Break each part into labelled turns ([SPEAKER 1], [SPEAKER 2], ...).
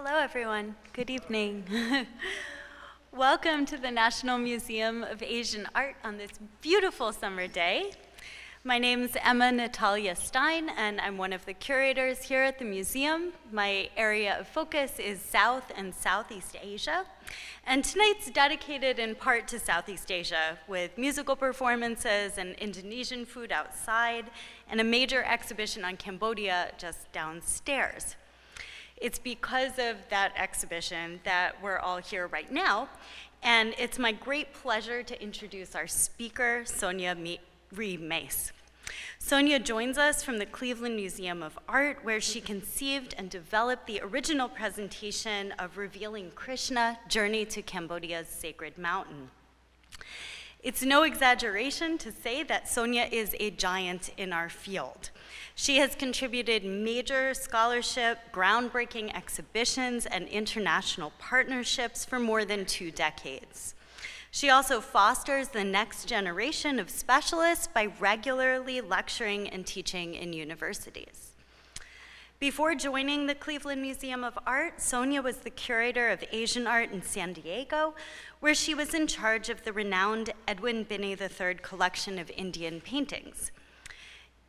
[SPEAKER 1] Hello, everyone. Good evening. Welcome to the National Museum of Asian Art on this beautiful summer day. My name is Emma Natalia Stein, and I'm one of the curators here at the museum. My area of focus is South and Southeast Asia. And tonight's dedicated in part to Southeast Asia, with musical performances and Indonesian food outside, and a major exhibition on Cambodia just downstairs. It's because of that exhibition that we're all here right now. And it's my great pleasure to introduce our speaker, Sonya Rhie Mace. Sonya joins us from the Cleveland Museum of Art, where she conceived and developed the original presentation of Revealing Krishna, Journey to Cambodia's Sacred Mountain. It's no exaggeration to say that Sonya is a giant in our field. She has contributed major scholarship, groundbreaking exhibitions, and international partnerships for more than two decades. She also fosters the next generation of specialists by regularly lecturing and teaching in universities. Before joining the Cleveland Museum of Art, Sonya was the curator of Asian art in San Diego, where she was in charge of the renowned Edwin Binney III collection of Indian paintings.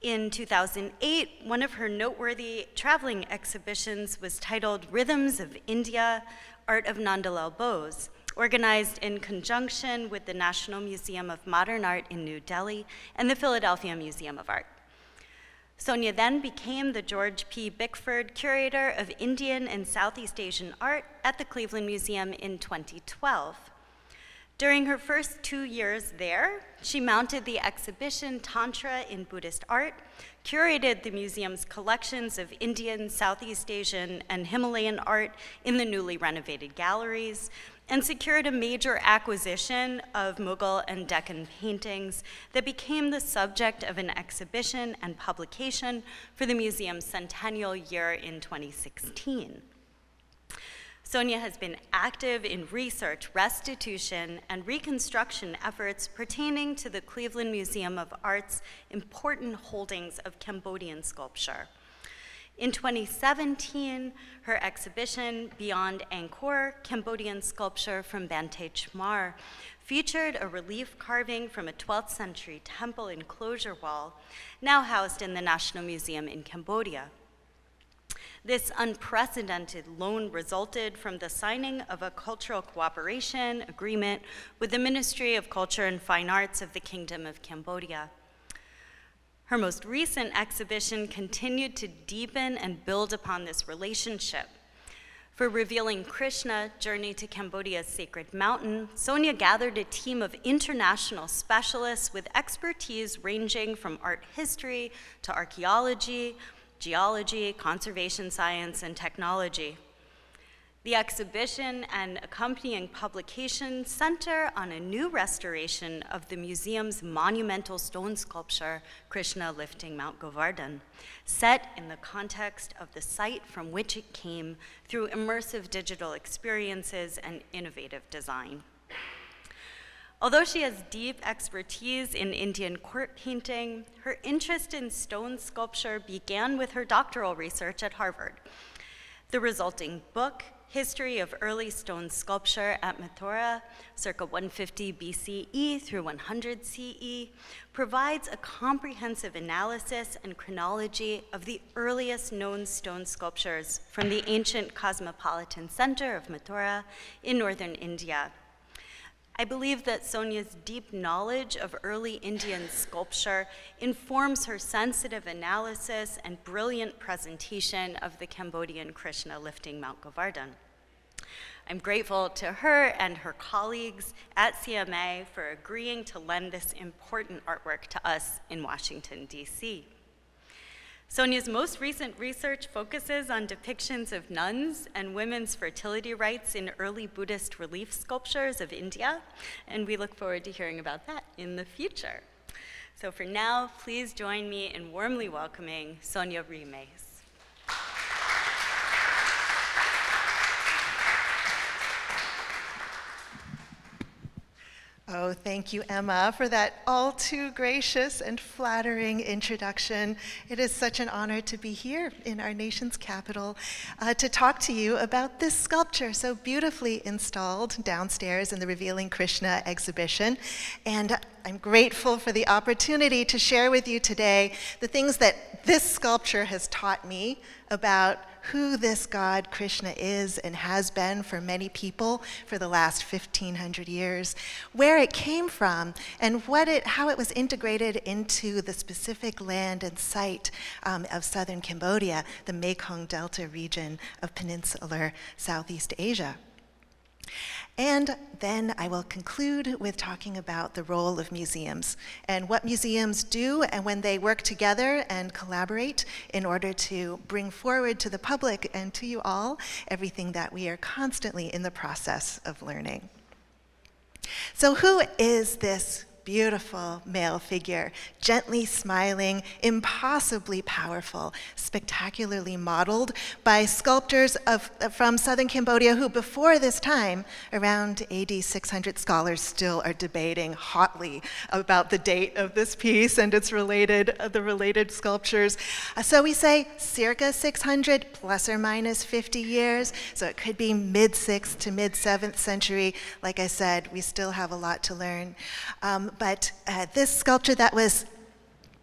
[SPEAKER 1] In 2008, one of her noteworthy traveling exhibitions was titled Rhythms of India, Art of Nandalal Bose, organized in conjunction with the National Museum of Modern Art in New Delhi and the Philadelphia Museum of Art. Sonya then became the George P. Bickford Curator of Indian and Southeast Asian Art at the Cleveland Museum in 2012. During her first two years there, she mounted the exhibition Tantra in Buddhist Art, curated the museum's collections of Indian, Southeast Asian, and Himalayan art in the newly renovated galleries, and secured a major acquisition of Mughal and Deccan paintings that became the subject of an exhibition and publication for the museum's centennial year in 2016. Sonya has been active in research, restitution, and reconstruction efforts pertaining to the Cleveland Museum of Art's important holdings of Cambodian sculpture. In 2017, her exhibition, Beyond Angkor, Cambodian Sculpture from Banteay Chhmar, featured a relief carving from a 12th century temple enclosure wall, now housed in the National Museum in Cambodia. This unprecedented loan resulted from the signing of a cultural cooperation agreement with the Ministry of Culture and Fine Arts of the Kingdom of Cambodia. Her most recent exhibition continued to deepen and build upon this relationship. For revealing Krishna, Journey to Cambodia's Sacred Mountain, Sonya gathered a team of international specialists with expertise ranging from art history to archaeology, geology, conservation science, and technology. The exhibition and accompanying publication center on a new restoration of the museum's monumental stone sculpture, Krishna lifting Mount Govardhan, set in the context of the site from which it came through immersive digital experiences and innovative design. Although she has deep expertise in Indian court painting, her interest in stone sculpture began with her doctoral research at Harvard. The resulting book, History of Early Stone Sculpture at Mathura, circa 150 BCE through 100 CE, provides a comprehensive analysis and chronology of the earliest known stone sculptures from the ancient cosmopolitan center of Mathura in northern India I believe that Sonya's deep knowledge of early Indian sculpture informs her sensitive analysis and brilliant presentation of the Cambodian Krishna lifting Mount Govardhan. I'm grateful to her and her colleagues at CMA for agreeing to lend this important artwork to us in Washington, D.C. Sonya's most recent research focuses on depictions of nuns and women's fertility rites in early Buddhist relief sculptures of India, and we look forward to hearing about that in the future. So for now, please join me in warmly welcoming Sonya Rhie Mace.
[SPEAKER 2] Oh, thank you, Emma, for that all too gracious and flattering introduction. It is such an honor to be here in our nation's capital uh, to talk to you about this sculpture so beautifully installed downstairs in the Revealing Krishna exhibition. And I'm grateful for the opportunity to share with you today the things that this sculpture has taught me about who this God Krishna is and has been for many people for the last 1500 years, where it came from, and what it, how it was integrated into the specific land and site um, of southern Cambodia, the Mekong Delta region of peninsular Southeast Asia. And then I will conclude with talking about the role of museums and what museums do and when they work together and collaborate in order to bring forward to the public and to you all everything that we are constantly in the process of learning. So, who is this beautiful male figure, gently smiling, impossibly powerful, spectacularly modeled by sculptors of, from southern Cambodia who, before this time, around AD 600, scholars still are debating hotly about the date of this piece and its related, the related sculptures. Uh, so we say circa 600 plus or minus 50 years. So it could be mid 6th to mid 7th century. Like I said, we still have a lot to learn. Um, but uh, this sculpture that was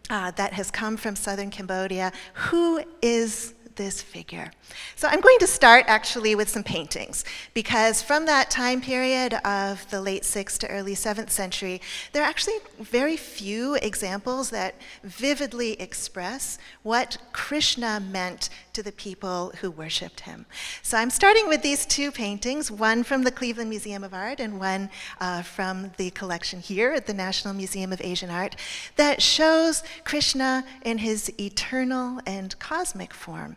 [SPEAKER 2] uh, that has come from southern Cambodia, who is this figure. So I'm going to start actually with some paintings because from that time period of the late 6th to early 7th century, there are actually very few examples that vividly express what Krishna meant to the people who worshiped him. So I'm starting with these two paintings, one from the Cleveland Museum of Art and one uh, from the collection here at the National Museum of Asian Art that shows Krishna in his eternal and cosmic form.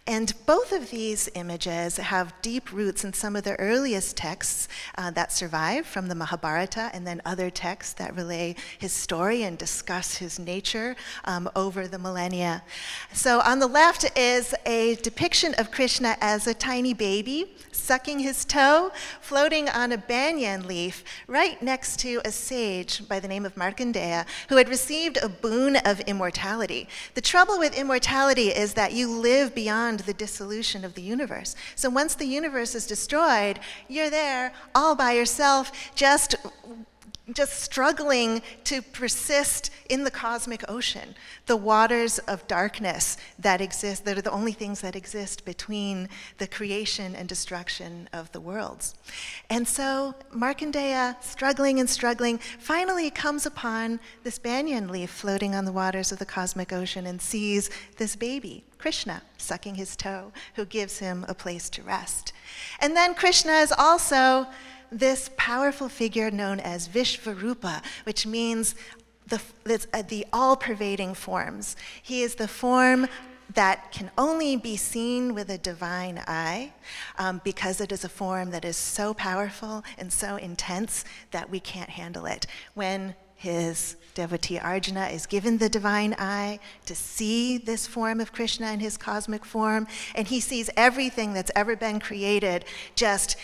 [SPEAKER 2] And both of these images have deep roots in some of the earliest texts uh, that survive from the Mahabharata and then other texts that relay his story and discuss his nature um, over the millennia. So on the left is a depiction of Krishna as a tiny baby sucking his toe, floating on a banyan leaf right next to a sage by the name of Markandeya who had received a boon of immortality. The trouble with immortality is that you live beyond the dissolution of the universe. So once the universe is destroyed, you're there all by yourself, just just struggling to persist in the cosmic ocean, the waters of darkness that exist, that are the only things that exist between the creation and destruction of the worlds. And so Markandeya, struggling and struggling, finally comes upon this banyan leaf floating on the waters of the cosmic ocean and sees this baby, Krishna, sucking his toe, who gives him a place to rest. And then Krishna is also this powerful figure known as Vishvarupa, which means the, uh, the all pervading forms. He is the form that can only be seen with a divine eye um, because it is a form that is so powerful and so intense that we can't handle it. When his devotee Arjuna is given the divine eye to see this form of Krishna in his cosmic form, and he sees everything that's ever been created just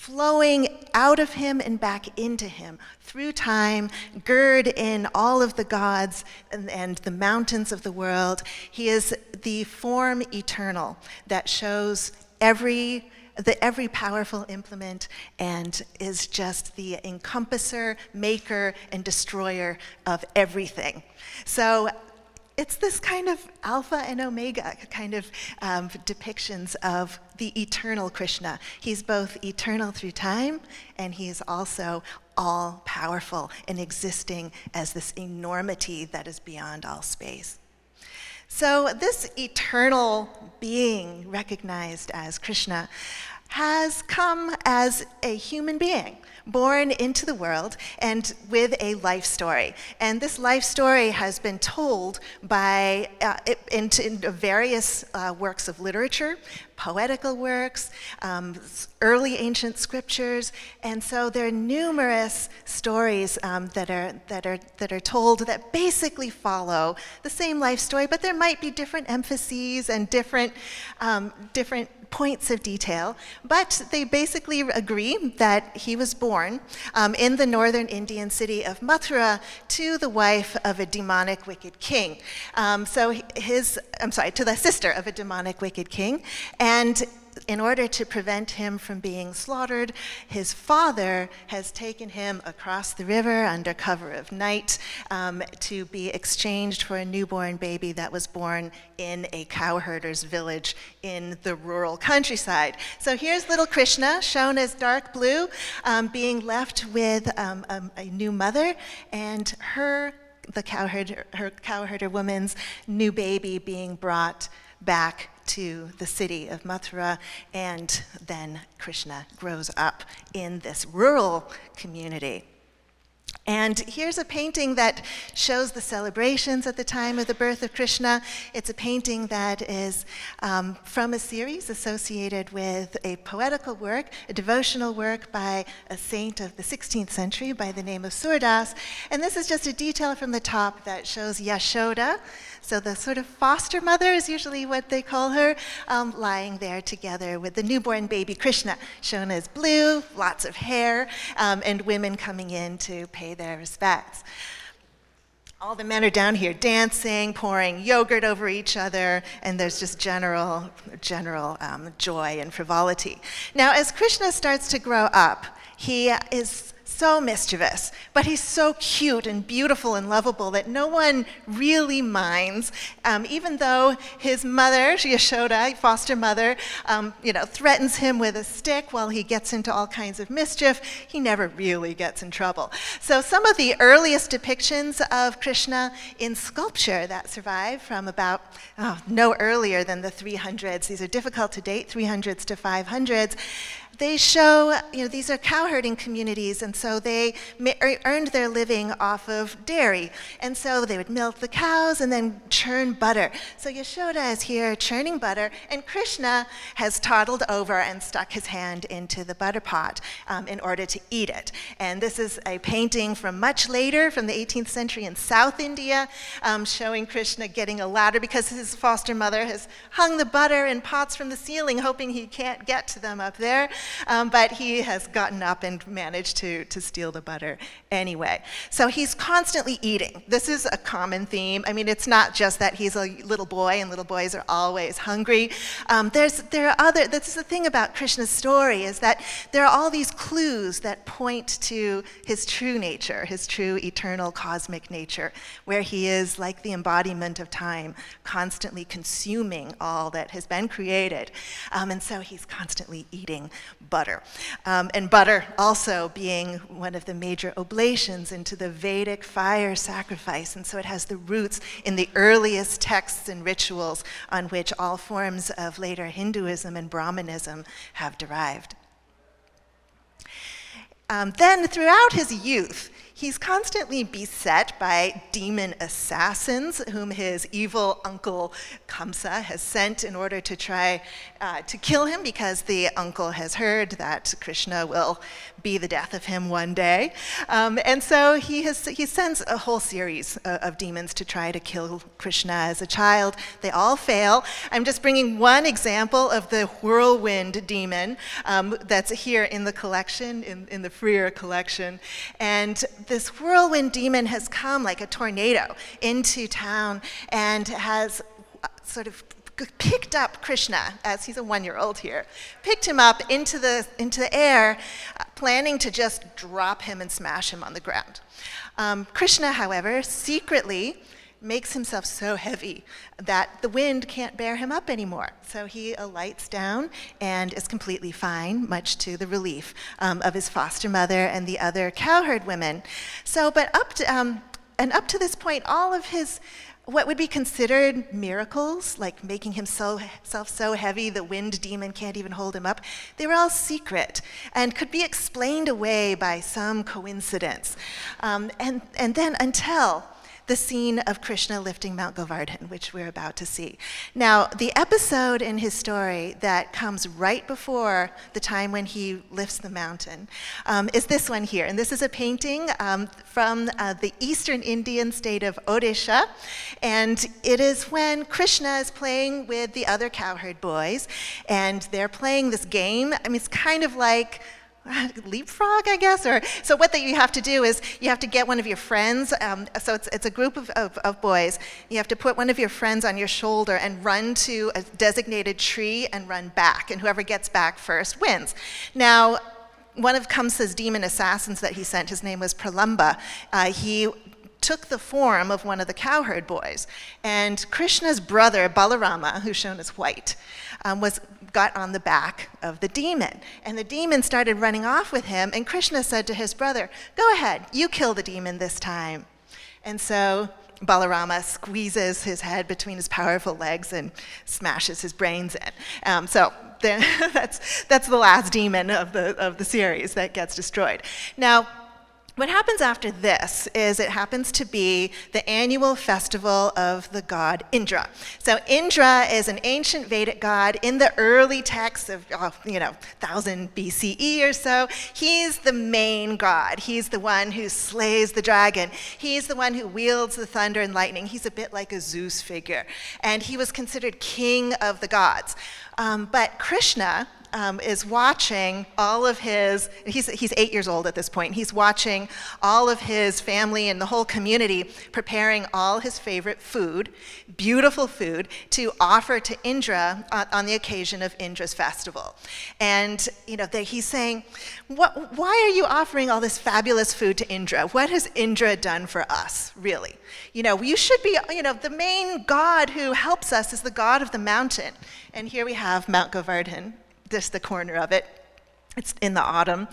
[SPEAKER 2] flowing out of him and back into him through time, gird in all of the gods and, and, the mountains of the world. He is the form eternal that shows every the every powerful implement and is just the encompasser, maker, and destroyer of everything. So it's this kind of alpha and omega kind of um, depictions of the eternal Krishna. He's both eternal through time, and he is also all powerful and existing as this enormity that is beyond all space. So, this eternal being recognized as Krishna has come as a human being born into the world and with a life story. And this life story has been told by uh, in, in, various uh, works of literature, poetical works, um, early ancient scriptures, and so there are numerous stories um, that are that are that are told that basically follow the same life story, but there might be different emphases and different um, different points of detail, but they basically agree that he was born um, in the northern Indian city of Mathura to the wife of a demonic wicked king. Um, so his, I'm sorry, to the sister of a demonic wicked king. And in order to prevent him from being slaughtered, his father has taken him across the river under cover of night um, to be exchanged for a newborn baby that was born in a cowherder's village in the rural countryside. So here's little Krishna, shown as dark blue, um, being left with um, a, a new mother and her the cowherder, her cowherder woman's new baby being brought back to the city of Mathura, and then Krishna grows up in this rural community. And here's a painting that shows the celebrations at the time of the birth of Krishna. It's a painting that is um, from a series associated with a poetical work, a devotional work by a saint of the 16th century by the name of Surdas. And this is just a detail from the top that shows Yashoda, so the sort of foster mother is usually what they call her, um, lying there together with the newborn baby Krishna, shown as blue, lots of hair, um, and women coming in to pay their respects. All the men are down here dancing, pouring yogurt over each other, and there's just general, general um, joy and frivolity. Now, as Krishna starts to grow up, he is so mischievous, but he's so cute and beautiful and lovable that no one really minds, um, even though his mother, Yashoda, foster mother, um, you know, threatens him with a stick while he gets into all kinds of mischief, he never really gets in trouble. So some of the earliest depictions of Krishna in sculpture that survive from about oh, no earlier than the 300s, these are difficult to date, 300s to 500s, they show, you know, these are cowherding communities, and so they earned their living off of dairy. And so they would milk the cows and then churn butter. So Yashoda is here churning butter, and Krishna has toddled over and stuck his hand into the butter pot um, in order to eat it. And this is a painting from much later, from the 18th century in South India, um, showing Krishna getting a ladder because his foster mother has hung the butter in pots from the ceiling, hoping he can't get to them up there. Um, but he has gotten up and managed to, to steal the butter anyway. So he's constantly eating. This is a common theme. I mean, it's not just that he's a little boy and little boys are always hungry. Um, there's, there are other, this is the thing about Krishna's story is that there are all these clues that point to his true nature, his true eternal cosmic nature, where he is like the embodiment of time, constantly consuming all that has been created. Um, and so he's constantly eating butter. Um, and butter also being one of the major oblations into the Vedic fire sacrifice. And so it has the roots in the earliest texts and rituals on which all forms of later Hinduism and Brahmanism have derived. Um, then, throughout his youth, He's constantly beset by demon assassins whom his evil uncle Kamsa has sent in order to try uh, to kill him because the uncle has heard that Krishna will be the death of him one day. Um, and so he, has, he sends a whole series of, of demons to try to kill Krishna as a child. They all fail. I'm just bringing one example of the whirlwind demon um, that's here in the collection, in, in the Freer collection. And this whirlwind demon has come like a tornado into town and has uh, sort of picked up Krishna, as he's a one year old here, picked him up into the, into the air, uh, planning to just drop him and smash him on the ground. Um, Krishna, however, secretly makes himself so heavy that the wind can't bear him up anymore. So he alights down and is completely fine, much to the relief um, of his foster mother and the other cowherd women. So, but up to, um, and up to this point, all of his what would be considered miracles, like making himself so heavy the wind demon can't even hold him up, they were all secret and could be explained away by some coincidence. Um, and, and then until the scene of Krishna lifting Mount Govardhan, which we're about to see. Now, the episode in his story that comes right before the time when he lifts the mountain um, is this one here. And this is a painting um, from uh, the eastern Indian state of Odisha. And it is when Krishna is playing with the other cowherd boys, and they're playing this game. I mean, it's kind of like leapfrog, I guess. Or so what that you have to do is you have to get one of your friends. Um, so it's, it's a group of, of, of, boys. You have to put one of your friends on your shoulder and run to a designated tree and run back. And whoever gets back first wins. Now. One of Kamsa's demon assassins that he sent, his name was Pralamba. Uh, he took the form of one of the cowherd boys. And Krishna's brother, Balarama, who's shown as white, um, was got on the back of the demon. And the demon started running off with him, and Krishna said to his brother, Go ahead, you kill the demon this time. And so Balarama squeezes his head between his powerful legs and smashes his brains in. Um, so that's, that's the last demon of the, of the series that gets destroyed. Now, what happens after this is it happens to be the annual festival of the god Indra. So Indra is an ancient Vedic god in the early texts of, oh, you know, 1000 BCE or so. He's the main god. He's the one who slays the dragon. He's the one who wields the thunder and lightning. He's a bit like a Zeus figure. And he was considered king of the gods. Um, but Krishna, um, is watching all of his, he's, he's eight years old at this point, he's watching all of his family and the whole community preparing all his favorite food, beautiful food, to offer to Indra on, on the occasion of Indra's festival. And, you know, they, he's saying, what, why are you offering all this fabulous food to Indra? What has Indra done for us, really? You know, you should be, you know, the main god who helps us is the god of the mountain. And here we have Mount Govardhan, just the corner of it. It's in the autumn.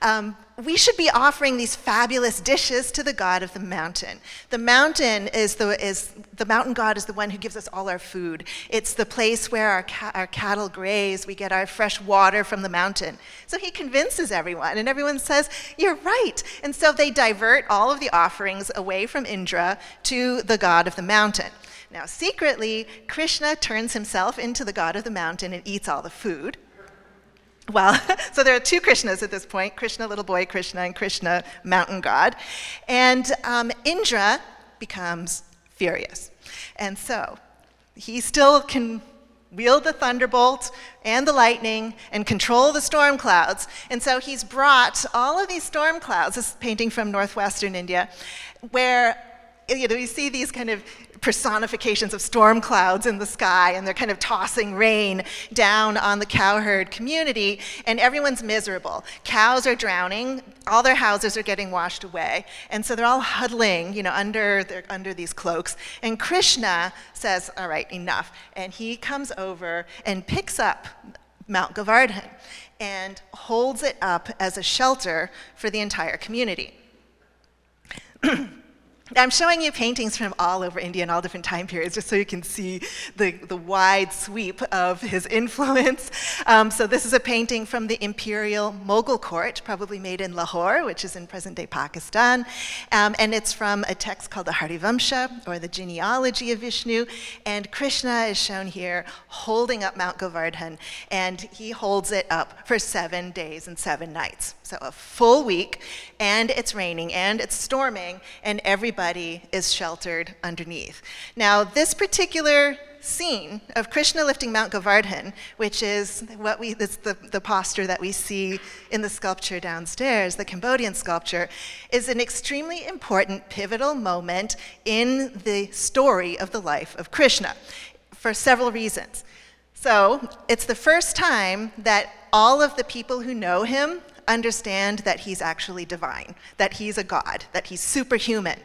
[SPEAKER 2] Um, we should be offering these fabulous dishes to the god of the mountain. The mountain is the, is, the mountain god is the one who gives us all our food. It's the place where our, ca our cattle graze. We get our fresh water from the mountain. So he convinces everyone, and everyone says, You're right. And so they divert all of the offerings away from Indra to the god of the mountain. Now, secretly, Krishna turns himself into the god of the mountain and eats all the food. Well, so there are two Krishnas at this point Krishna, little boy Krishna, and Krishna, mountain god. And um, Indra becomes furious. And so he still can wield the thunderbolt and the lightning and control the storm clouds. And so he's brought all of these storm clouds, this painting from northwestern India, where you know, you see these kind of personifications of storm clouds in the sky, and they're kind of tossing rain down on the cowherd community, and everyone's miserable. Cows are drowning, all their houses are getting washed away, and so they're all huddling, you know, under, under these cloaks. And Krishna says, all right, enough. And he comes over and picks up Mount Govardhan and holds it up as a shelter for the entire community. I'm showing you paintings from all over India in all different time periods, just so you can see the, the wide sweep of his influence. Um, so this is a painting from the imperial Mughal court, probably made in Lahore, which is in present-day Pakistan. Um, and it's from a text called the Harivamsha, or the genealogy of Vishnu. And Krishna is shown here holding up Mount Govardhan, and he holds it up for seven days and seven nights. So a full week, and it's raining, and it's storming, and everybody is sheltered underneath. Now, this particular scene of Krishna lifting Mount Govardhan, which is what we, this, the, the posture that we see in the sculpture downstairs, the Cambodian sculpture, is an extremely important pivotal moment in the story of the life of Krishna for several reasons. So, it's the first time that all of the people who know him understand that he's actually divine, that he's a god, that he's superhuman.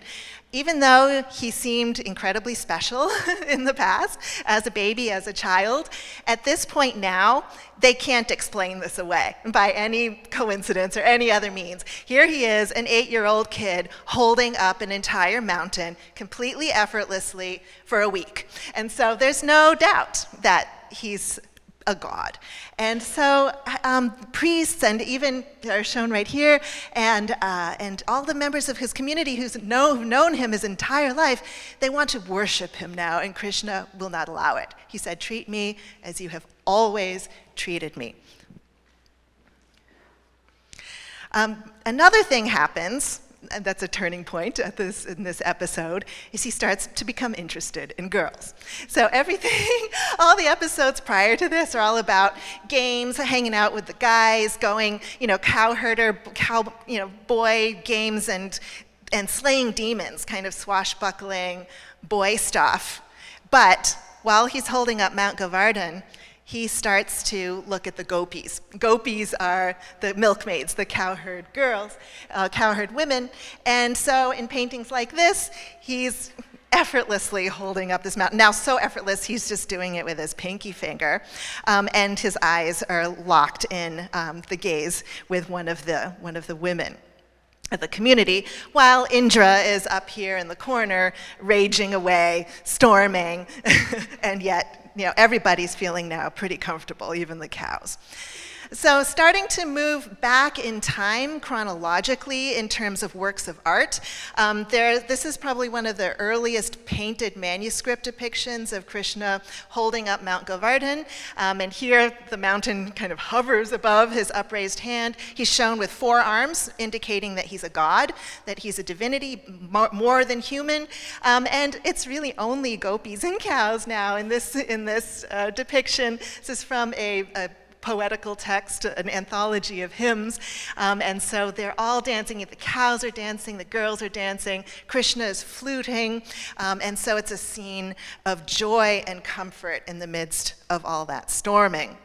[SPEAKER 2] Even though he seemed incredibly special in the past, as a baby, as a child, at this point now, they can't explain this away by any coincidence or any other means. Here he is, an eight year old kid, holding up an entire mountain completely effortlessly for a week. And so there's no doubt that he's a god. And so um, priests and even are shown right here, and, uh, and all the members of his community who's know, known him his entire life, they want to worship him now, and Krishna will not allow it. He said, treat me as you have always treated me. Um, another thing happens and that's a turning point at this, in this episode, is he starts to become interested in girls. So everything, all the episodes prior to this are all about games, hanging out with the guys, going, you know, cowherder, cow, you know, boy games and, and slaying demons, kind of swashbuckling boy stuff. But while he's holding up Mount Govardhan, he starts to look at the gopis. Gopis are the milkmaids, the cowherd girls, uh, cowherd women. And so in paintings like this, he's effortlessly holding up this mountain. Now, so effortless, he's just doing it with his pinky finger. Um, and his eyes are locked in um, the gaze with one of the, one of the women of the community, while Indra is up here in the corner, raging away, storming, and yet you know, everybody's feeling now pretty comfortable, even the cows. So, starting to move back in time chronologically in terms of works of art, um, there, this is probably one of the earliest painted manuscript depictions of Krishna holding up Mount Govardhan. Um, and here the mountain kind of hovers above his upraised hand. He's shown with four arms, indicating that he's a god, that he's a divinity, more, more than human. Um, and it's really only gopis and cows now in this, in this uh, depiction. This is from a, a poetical text, an anthology of hymns. Um, and so they're all dancing. The cows are dancing, the girls are dancing, Krishna is fluting. Um, and so it's a scene of joy and comfort in the midst of all that storming.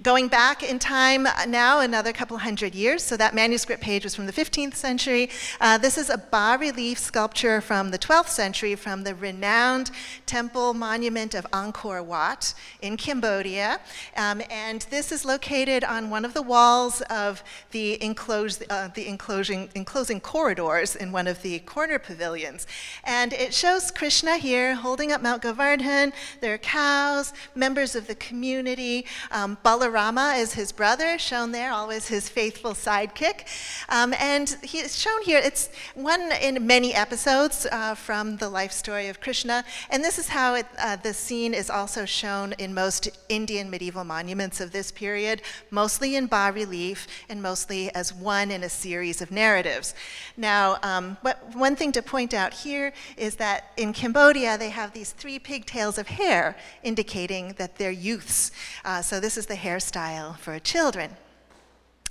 [SPEAKER 2] Going back in time now, another couple hundred years, so that manuscript page was from the 15th century. Uh, this is a bas-relief sculpture from the 12th century from the renowned temple monument of Angkor Wat in Cambodia. Um, and this is located on one of the walls of the, enclosed, uh, the enclosing, enclosing corridors in one of the corner pavilions. And it shows Krishna here holding up Mount Govardhan. There are cows, members of the community. Um, um, Balarama is his brother, shown there, always his faithful sidekick. Um, and he's shown here, it's one in many episodes uh, from the life story of Krishna. And this is how it, uh, the scene is also shown in most Indian medieval monuments of this period, mostly in bas relief and mostly as one in a series of narratives. Now, um, what, one thing to point out here is that in Cambodia, they have these three pigtails of hair indicating that they're youths. Uh, so this is the hairstyle for children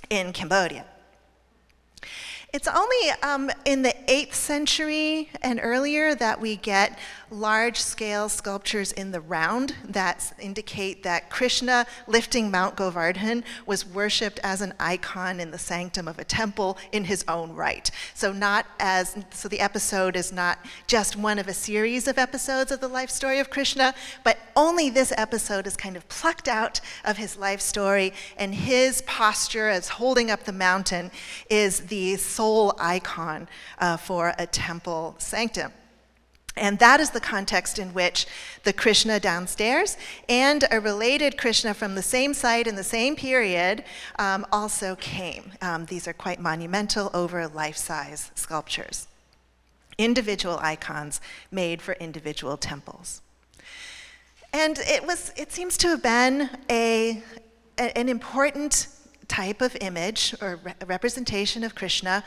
[SPEAKER 2] in Cambodia. It's only um, in the 8th century and earlier that we get large scale sculptures in the round that indicate that Krishna lifting Mount Govardhan was worshipped as an icon in the sanctum of a temple in his own right. So not as so the episode is not just one of a series of episodes of the life story of Krishna, but only this episode is kind of plucked out of his life story and his posture as holding up the mountain is the sole icon uh, for a temple sanctum. And that is the context in which the Krishna downstairs and a related Krishna from the same site in the same period um, also came. Um, these are quite monumental over life size sculptures, individual icons made for individual temples. And it, was, it seems to have been a, an important type of image or re representation of Krishna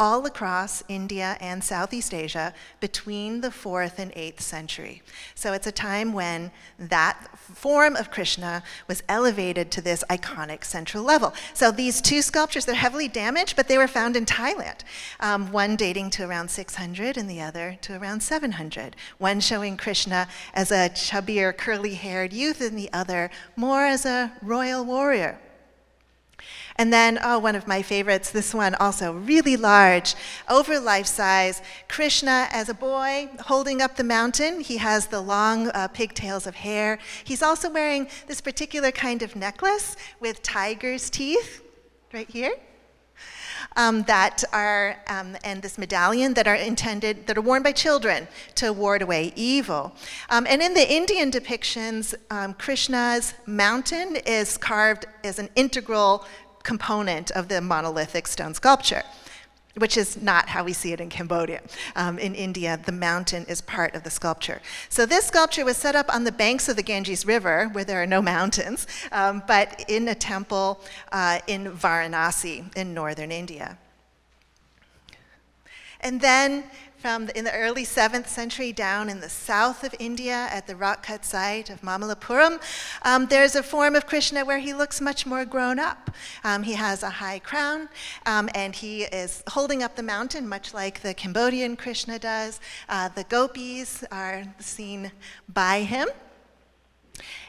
[SPEAKER 2] all across India and Southeast Asia between the 4th and 8th century. So it's a time when that form of Krishna was elevated to this iconic central level. So these two sculptures, they're heavily damaged, but they were found in Thailand, um, one dating to around 600 and the other to around 700. One showing Krishna as a chubbier, curly-haired youth and the other more as a royal warrior. And then, oh, one of my favorites, this one also really large, over life size. Krishna as a boy holding up the mountain. He has the long uh, pigtails of hair. He's also wearing this particular kind of necklace with tiger's teeth right here. Um, that are, um, and this medallion that are intended, that are worn by children to ward away evil. Um, and in the Indian depictions, um, Krishna's mountain is carved as an integral component of the monolithic stone sculpture which is not how we see it in Cambodia. Um, in India, the mountain is part of the sculpture. So this sculpture was set up on the banks of the Ganges River, where there are no mountains, um, but in a temple uh, in Varanasi in northern India. And then from the, in the early 7th century down in the south of India at the rock cut site of Mamallapuram, um, there's a form of Krishna where he looks much more grown up. Um, he has a high crown um, and he is holding up the mountain, much like the Cambodian Krishna does. Uh, the gopis are seen by him.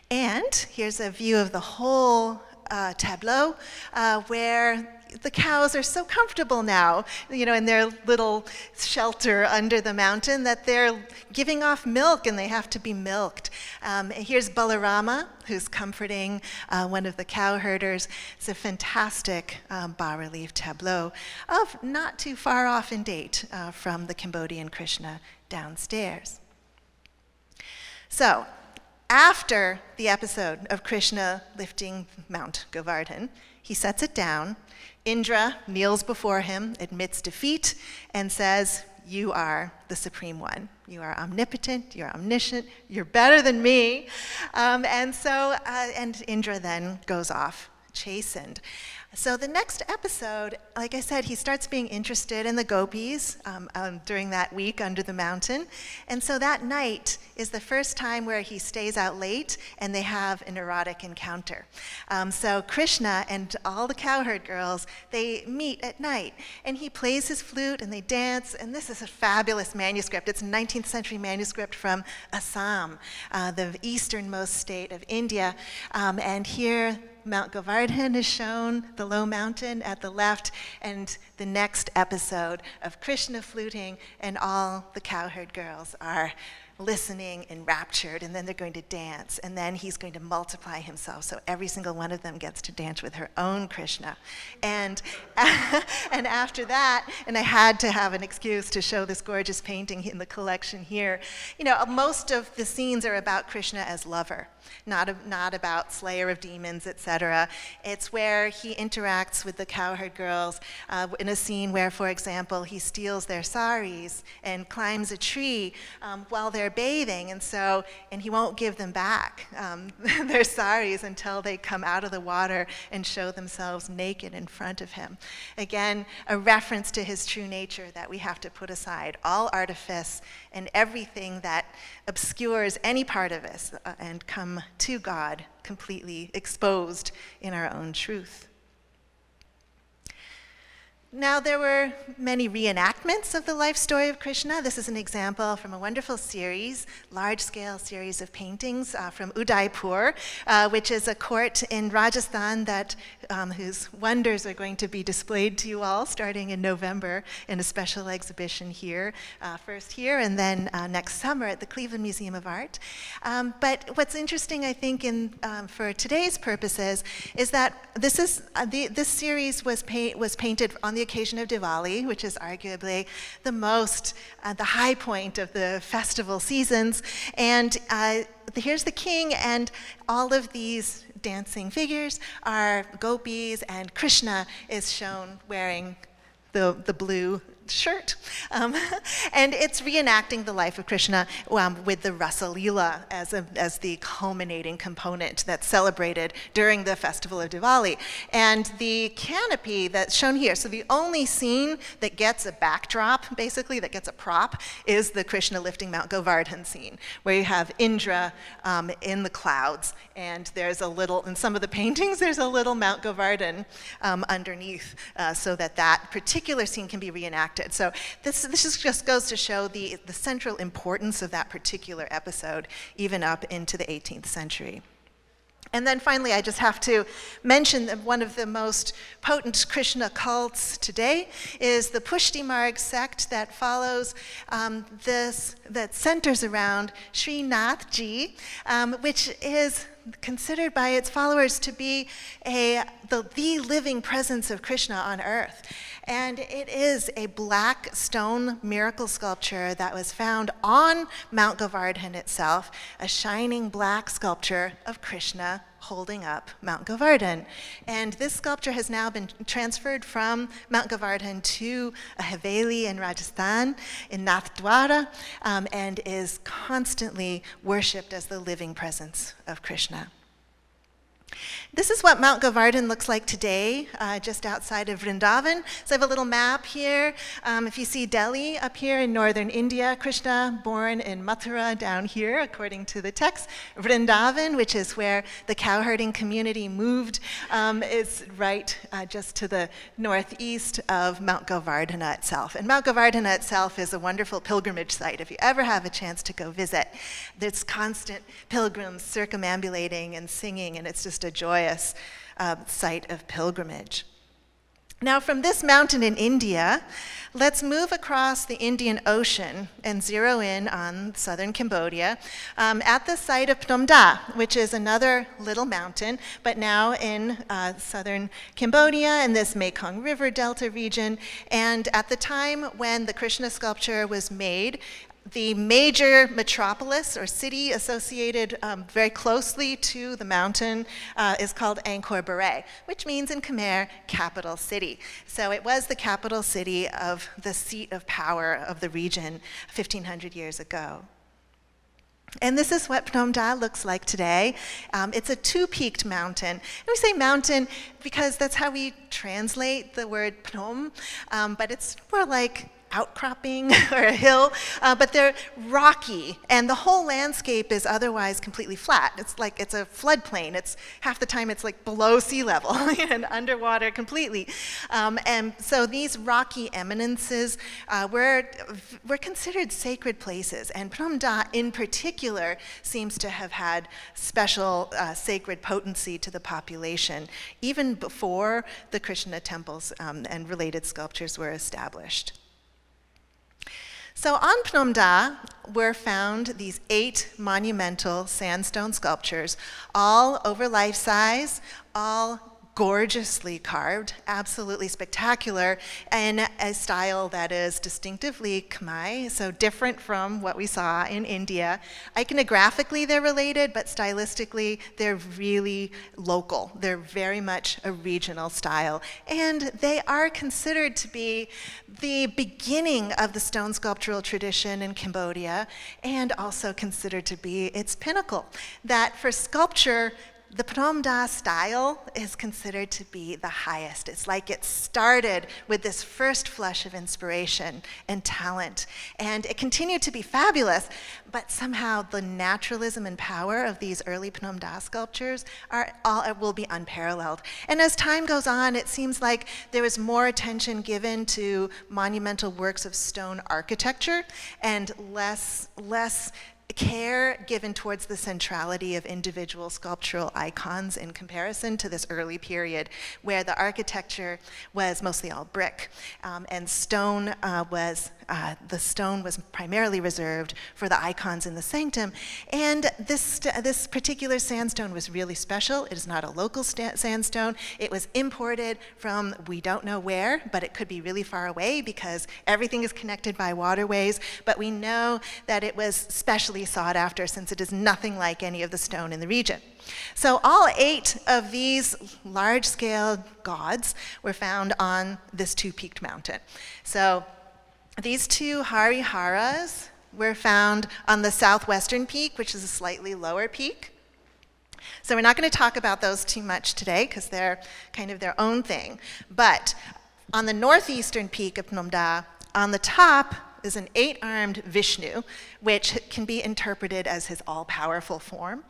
[SPEAKER 2] And here's a view of the whole uh, tableau uh, where the cows are so comfortable now, you know, in their little shelter under the mountain that they're giving off milk and they have to be milked. Um, here's Balarama, who's comforting uh, one of the cow herders. It's a fantastic um, bas relief tableau of not too far off in date uh, from the Cambodian Krishna downstairs. So, after the episode of Krishna lifting Mount Govardhan, he sets it down Indra kneels before him, admits defeat, and says, You are the Supreme One. You are omnipotent, you're omniscient, you're better than me. Um, and so, uh, and Indra then goes off chastened. So the next episode, like I said, he starts being interested in the gopis um, um, during that week under the mountain. And so that night is the first time where he stays out late and they have an erotic encounter. Um, so Krishna and all the cowherd girls, they meet at night. And he plays his flute and they dance. And this is a fabulous manuscript. It's a 19th century manuscript from Assam, uh, the easternmost state of India. Um, and here Mount Govardhan is shown, the low mountain at the left, and the next episode of Krishna fluting, and all the cowherd girls are listening, enraptured, and then they're going to dance, and then he's going to multiply himself. So every single one of them gets to dance with her own Krishna. And, and after that, and I had to have an excuse to show this gorgeous painting in the collection here. You know, most of the scenes are about Krishna as lover, not, a, not about slayer of demons, etc. It's where he interacts with the cowherd girls uh, in a scene where, for example, he steals their saris and climbs a tree um, while they're bathing, and so, and he won't give them back um, their saris until they come out of the water and show themselves naked in front of him. Again, a reference to his true nature that we have to put aside all artifice and everything that obscures any part of us uh, and come to God completely exposed in our own truth. Now, there were many reenactments of the life story of Krishna. This is an example from a wonderful series, large scale series of paintings uh, from Udaipur, uh, which is a court in Rajasthan that, um, whose wonders are going to be displayed to you all starting in November in a special exhibition here, uh, first here and then uh, next summer at the Cleveland Museum of Art. Um, but what's interesting, I think, in, um, for today's purposes, is that this, is, uh, the, this series was, pa was painted on the the occasion of Diwali, which is arguably the most, uh, the high point of the festival seasons. And uh, here's the king, and all of these dancing figures are gopis, and Krishna is shown wearing the, the blue shirt. Um, and it's reenacting the life of Krishna um, with the Rasa Leela as, a, as the culminating component that's celebrated during the festival of Diwali. And the canopy that's shown here, so the only scene that gets a backdrop, basically, that gets a prop, is the Krishna lifting Mount Govardhan scene, where you have Indra um, in the clouds, and there's a little, in some of the paintings, there's a little Mount Govardhan um, underneath, uh, so that that particular scene can be reenacted so this, this just goes to show the, the central importance of that particular episode, even up into the 18th century. And then finally, I just have to mention that one of the most potent Krishna cults today is the Pushti Marg sect that follows um, this, that centers around Sri Nathji, um, which is considered by its followers to be a, the, the living presence of Krishna on earth. And it is a black stone miracle sculpture that was found on Mount Govardhan itself, a shining black sculpture of Krishna holding up Mount Govardhan. And this sculpture has now been transferred from Mount Govardhan to a Haveli in Rajasthan, in Nathdwara, um, and is constantly worshipped as the living presence of Krishna. This is what Mount Govardhan looks like today, uh, just outside of Vrindavan. So I have a little map here. Um, if you see Delhi up here in northern India, Krishna born in Mathura down here, according to the text. Vrindavan, which is where the cowherding community moved, um, is right uh, just to the northeast of Mount Govardhana itself. And Mount Govardhana itself is a wonderful pilgrimage site if you ever have a chance to go visit. There's constant pilgrims circumambulating and singing, and it's just a joyous uh, site of pilgrimage. Now, from this mountain in India, let's move across the Indian Ocean and zero in on southern Cambodia um, at the site of Phnom Da, which is another little mountain, but now in uh, southern Cambodia in this Mekong River Delta region. And at the time when the Krishna sculpture was made, the major metropolis or city associated um, very closely to the mountain uh, is called Angkor Borei, which means in Khmer, capital city. So it was the capital city of the seat of power of the region 1,500 years ago. And this is what Phnom Da looks like today. Um, it's a two-peaked mountain. And we say mountain because that's how we translate the word Phnom, um, but it's more like outcropping or a hill, uh, but they're rocky, and the whole landscape is otherwise completely flat. It's like it's a floodplain. It's half the time it's like below sea level and underwater completely. Um, and so these rocky eminences uh, were, were considered sacred places, and Phnom Da in particular seems to have had special uh, sacred potency to the population, even before the Krishna temples um, and related sculptures were established. So on Phnom Da were found these eight monumental sandstone sculptures, all over life size, all gorgeously carved, absolutely spectacular, in a style that is distinctively Khmer, so different from what we saw in India. Iconographically, they're related, but stylistically, they're really local. They're very much a regional style. And they are considered to be the beginning of the stone sculptural tradition in Cambodia, and also considered to be its pinnacle. That for sculpture, the Phnom Da style is considered to be the highest. It's like it started with this first flush of inspiration and talent, and it continued to be fabulous, but somehow the naturalism and power of these early Phnom Da sculptures are all, will be unparalleled. And as time goes on, it seems like there is more attention given to monumental works of stone architecture and less, less care given towards the centrality of individual sculptural icons in comparison to this early period where the architecture was mostly all brick um, and stone uh, was uh, the stone was primarily reserved for the icons in the sanctum. And this, this particular sandstone was really special. It is not a local sandstone. It was imported from we don't know where, but it could be really far away because everything is connected by waterways. But we know that it was specially sought after since it is nothing like any of the stone in the region. So all eight of these large-scale gods were found on this two-peaked mountain. So these two Hariharas were found on the southwestern peak, which is a slightly lower peak. So we're not going to talk about those too much today because they're kind of their own thing. But on the northeastern peak of Phnom Da, on the top is an eight-armed Vishnu, which can be interpreted as his all-powerful form.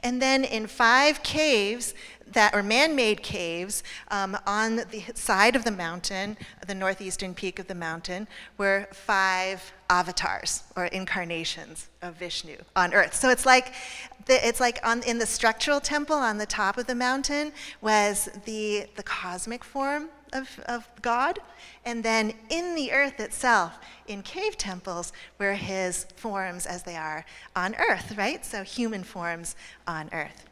[SPEAKER 2] And then in five caves that are man-made caves um, on the side of the mountain, the northeastern peak of the mountain, were five avatars or incarnations of Vishnu on earth. So it's like the, it's like on, in the structural temple on the top of the mountain was the, the cosmic form of, of God. And then in the earth itself, in cave temples, were his forms as they are on earth, right? So human forms on earth.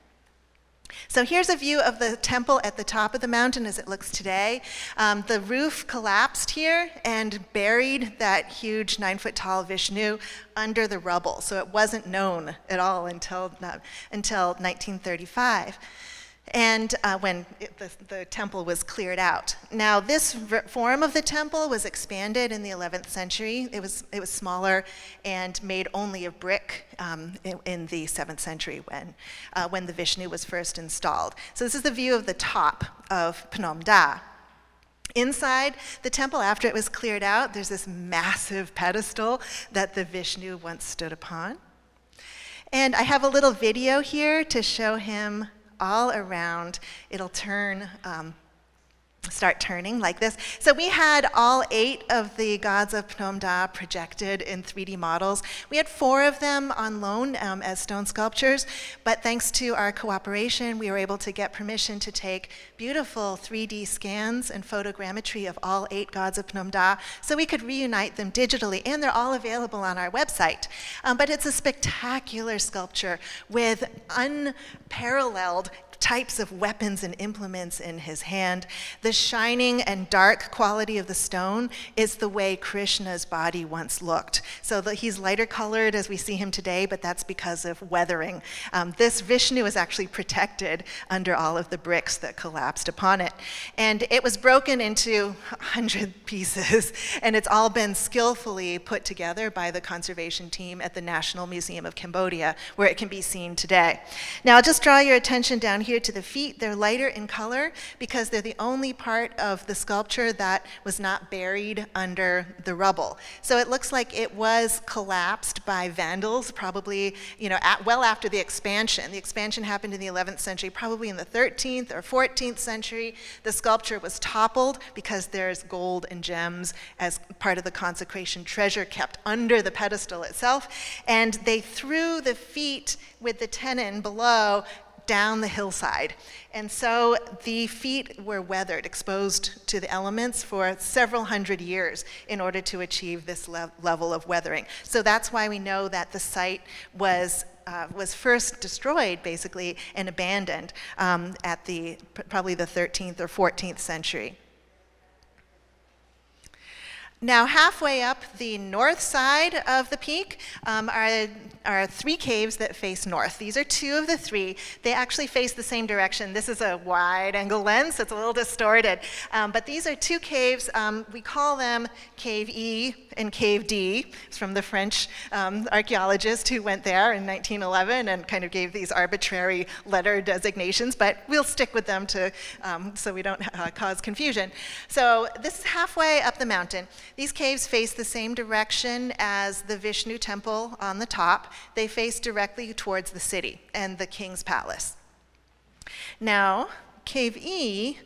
[SPEAKER 2] So here's a view of the temple at the top of the mountain as it looks today. Um, the roof collapsed here and buried that huge nine foot tall Vishnu under the rubble. So it wasn't known at all until, uh, until 1935 and uh, when it, the, the, temple was cleared out. Now, this form of the temple was expanded in the 11th century. It was, it was smaller and made only of brick um, in, in, the 7th century when, uh, when the Vishnu was first installed. So, this is the view of the top of Phnom Da. Inside the temple, after it was cleared out, there's this massive pedestal that the Vishnu once stood upon. And I have a little video here to show him all around. It'll turn um, start turning like this. So we had all eight of the gods of Phnom Da projected in 3D models. We had four of them on loan um, as stone sculptures, but thanks to our cooperation, we were able to get permission to take beautiful 3D scans and photogrammetry of all eight gods of Phnom Da, so we could reunite them digitally, and they're all available on our website. Um, but it's a spectacular sculpture with unparalleled types of weapons and implements in his hand. The shining and dark quality of the stone is the way Krishna's body once looked. So that he's lighter colored as we see him today, but that's because of weathering. Um, this Vishnu is actually protected under all of the bricks that collapsed upon it. And it was broken into 100 pieces, and it's all been skillfully put together by the conservation team at the National Museum of Cambodia, where it can be seen today. Now, I'll just draw your attention down here to the feet. They're lighter in color because they're the only part of the sculpture that was not buried under the rubble. So it looks like it was collapsed by vandals, probably you know, at, well after the expansion. The expansion happened in the 11th century, probably in the 13th or 14th century. The sculpture was toppled because there's gold and gems as part of the consecration treasure kept under the pedestal itself. And they threw the feet with the tenon below down the hillside. And so the feet were weathered, exposed to the elements for several hundred years in order to achieve this le level of weathering. So that's why we know that the site was uh, was first destroyed, basically, and abandoned um, at the probably the 13th or 14th century. Now, halfway up the north side of the peak um, are, are three caves that face north. These are two of the three. They actually face the same direction. This is a wide angle lens, so it's a little distorted. Um, but these are two caves. Um, we call them Cave E and Cave D. It's from the French um, archaeologist who went there in 1911 and kind of gave these arbitrary letter designations, but we'll stick with them to, um, so we don't uh, cause confusion. So this is halfway up the mountain. These caves face the same direction as the Vishnu temple on the top. They face directly towards the city and the king's palace. Now, Cave E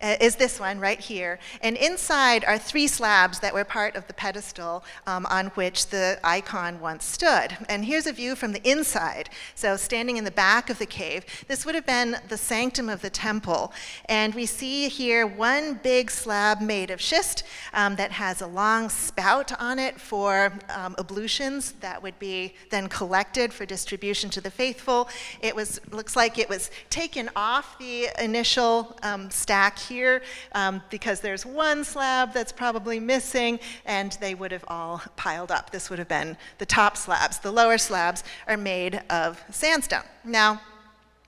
[SPEAKER 2] uh, is this one right here. And inside are three slabs that were part of the pedestal um, on which the icon once stood. And here's a view from the inside. So standing in the back of the cave, this would have been the sanctum of the temple. And we see here one big slab made of schist um, that has a long spout on it for um, ablutions that would be then collected for distribution to the faithful. It was looks like it was taken off the initial um, stack here um, because there's one slab that's probably missing and they would have all piled up. This would have been the top slabs. The lower slabs are made of sandstone. Now,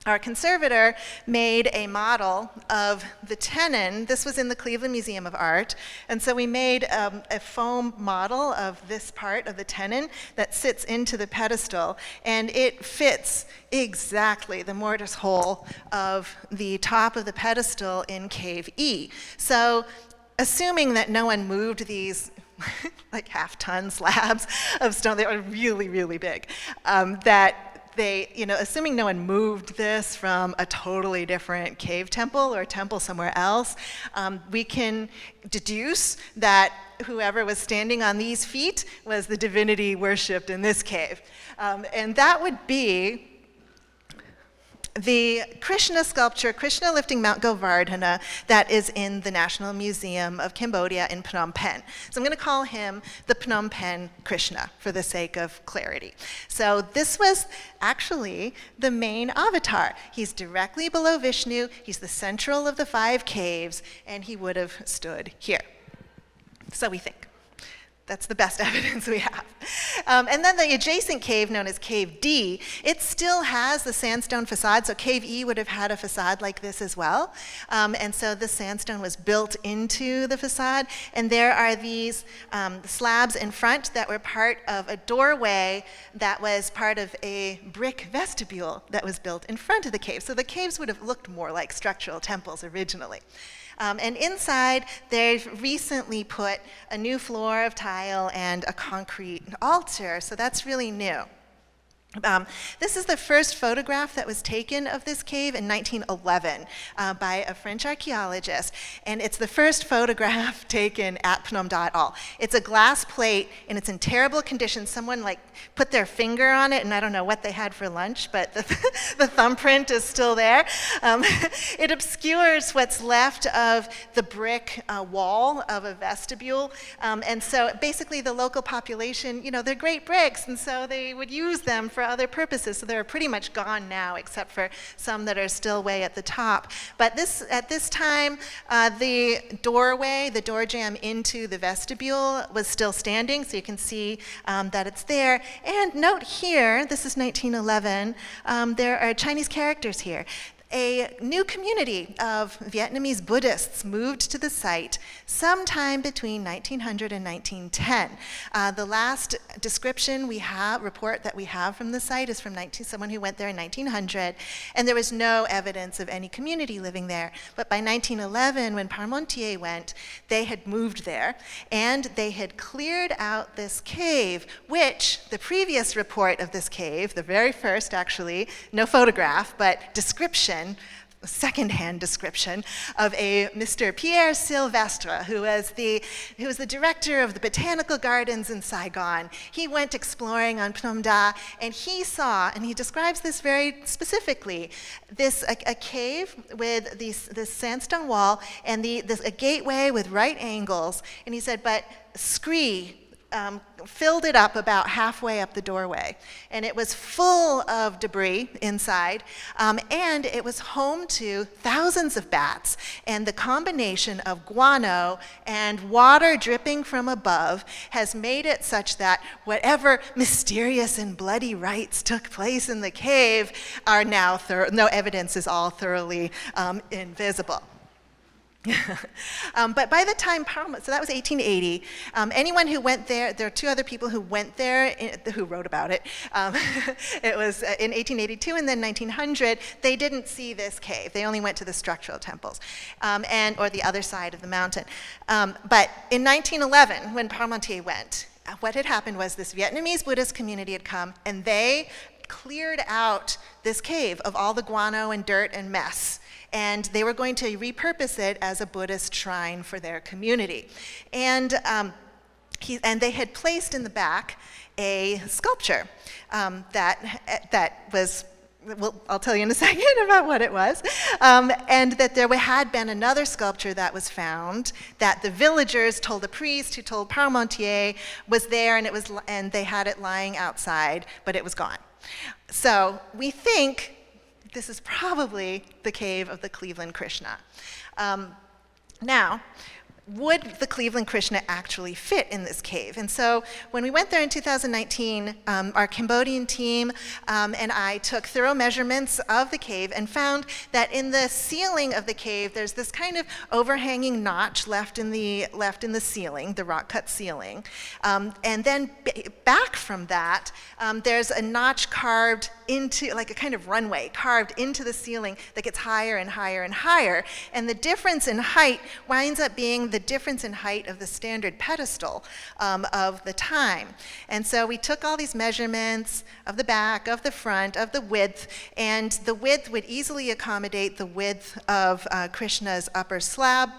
[SPEAKER 2] our conservator made a model of the tenon. This was in the Cleveland Museum of Art. And so we made um, a foam model of this part of the tenon that sits into the pedestal. And it fits exactly the mortise hole of the top of the pedestal in Cave E. So assuming that no one moved these like half ton slabs of stone, they were really, really big, um, that they, you know, assuming no one moved this from a totally different cave temple or temple somewhere else, um, we can deduce that whoever was standing on these feet was the divinity worshipped in this cave. Um, and that would be the Krishna sculpture, Krishna lifting Mount Govardhana, that is in the National Museum of Cambodia in Phnom Penh. So I'm going to call him the Phnom Penh Krishna for the sake of clarity. So this was actually the main avatar. He's directly below Vishnu, he's the central of the five caves, and he would have stood here. So we think. That's the best evidence we have. Um, and then the adjacent cave, known as Cave D, it still has the sandstone facade. So Cave E would have had a facade like this as well. Um, and so the sandstone was built into the facade. And there are these um, slabs in front that were part of a doorway that was part of a brick vestibule that was built in front of the cave. So the caves would have looked more like structural temples originally. Um, and inside, they've recently put a new floor of tile and a concrete altar, so that's really new. Um, this is the first photograph that was taken of this cave in 1911 uh, by a French archaeologist, and it's the first photograph taken at Phnom Da at all. It's a glass plate, and it's in terrible condition. Someone like put their finger on it, and I don't know what they had for lunch, but the, the thumbprint is still there. Um, it obscures what's left of the brick uh, wall of a vestibule, um, and so basically the local population, you know, they're great bricks, and so they would use them for for other purposes. So they're pretty much gone now, except for some that are still way at the top. But this, at this time, uh, the doorway, the door jamb into the vestibule was still standing, so you can see um, that it's there. And note here, this is 1911, um, there are Chinese characters here a new community of Vietnamese Buddhists moved to the site sometime between 1900 and 1910. Uh, the last description we have, report that we have from the site is from 19, someone who went there in 1900, and there was no evidence of any community living there. But by 1911, when Parmentier went, they had moved there, and they had cleared out this cave, which the previous report of this cave, the very first actually, no photograph, but description, description, secondhand description of a Mr. Pierre Silvestre, who was, the, who was the director of the botanical gardens in Saigon. He went exploring on Phnom Da, and he saw, and he describes this very specifically, this a, a cave with these, this sandstone wall and the, this, a gateway with right angles, and he said, but scree um, filled it up about halfway up the doorway. And it was full of debris inside, um, and it was home to thousands of bats. And the combination of guano and water dripping from above has made it such that whatever mysterious and bloody rites took place in the cave are now, no evidence is all thoroughly um, invisible. um, but by the time Parmentier, so that was 1880, um, anyone who went there, there are two other people who went there in, who wrote about it. Um, it was uh, in 1882 and then 1900, they didn't see this cave. They only went to the structural temples um, and, or the other side of the mountain. Um, but in 1911, when Parmentier went, uh, what had happened was this Vietnamese Buddhist community had come and they cleared out this cave of all the guano and dirt and mess and they were going to repurpose it as a Buddhist shrine for their community. And, um, he, and they had placed in the back a sculpture um, that, that was well, I'll tell you in a second about what it was. Um, and that there had been another sculpture that was found that the villagers told the priest who told Parmentier was there and, it was, and they had it lying outside, but it was gone. So we think this is probably the cave of the Cleveland Krishna. Um, now, would the Cleveland Krishna actually fit in this cave? And so when we went there in 2019, um, our Cambodian team um, and I took thorough measurements of the cave and found that in the ceiling of the cave, there's this kind of overhanging notch left in the, left in the ceiling, the rock cut ceiling. Um, and then back from that, um, there's a notch carved into, like a kind of runway carved into the ceiling that gets higher and higher and higher. And the difference in height winds up being the difference in height of the standard pedestal um, of the time. And so we took all these measurements of the back, of the front, of the width, and the width would easily accommodate the width of uh, Krishna's upper slab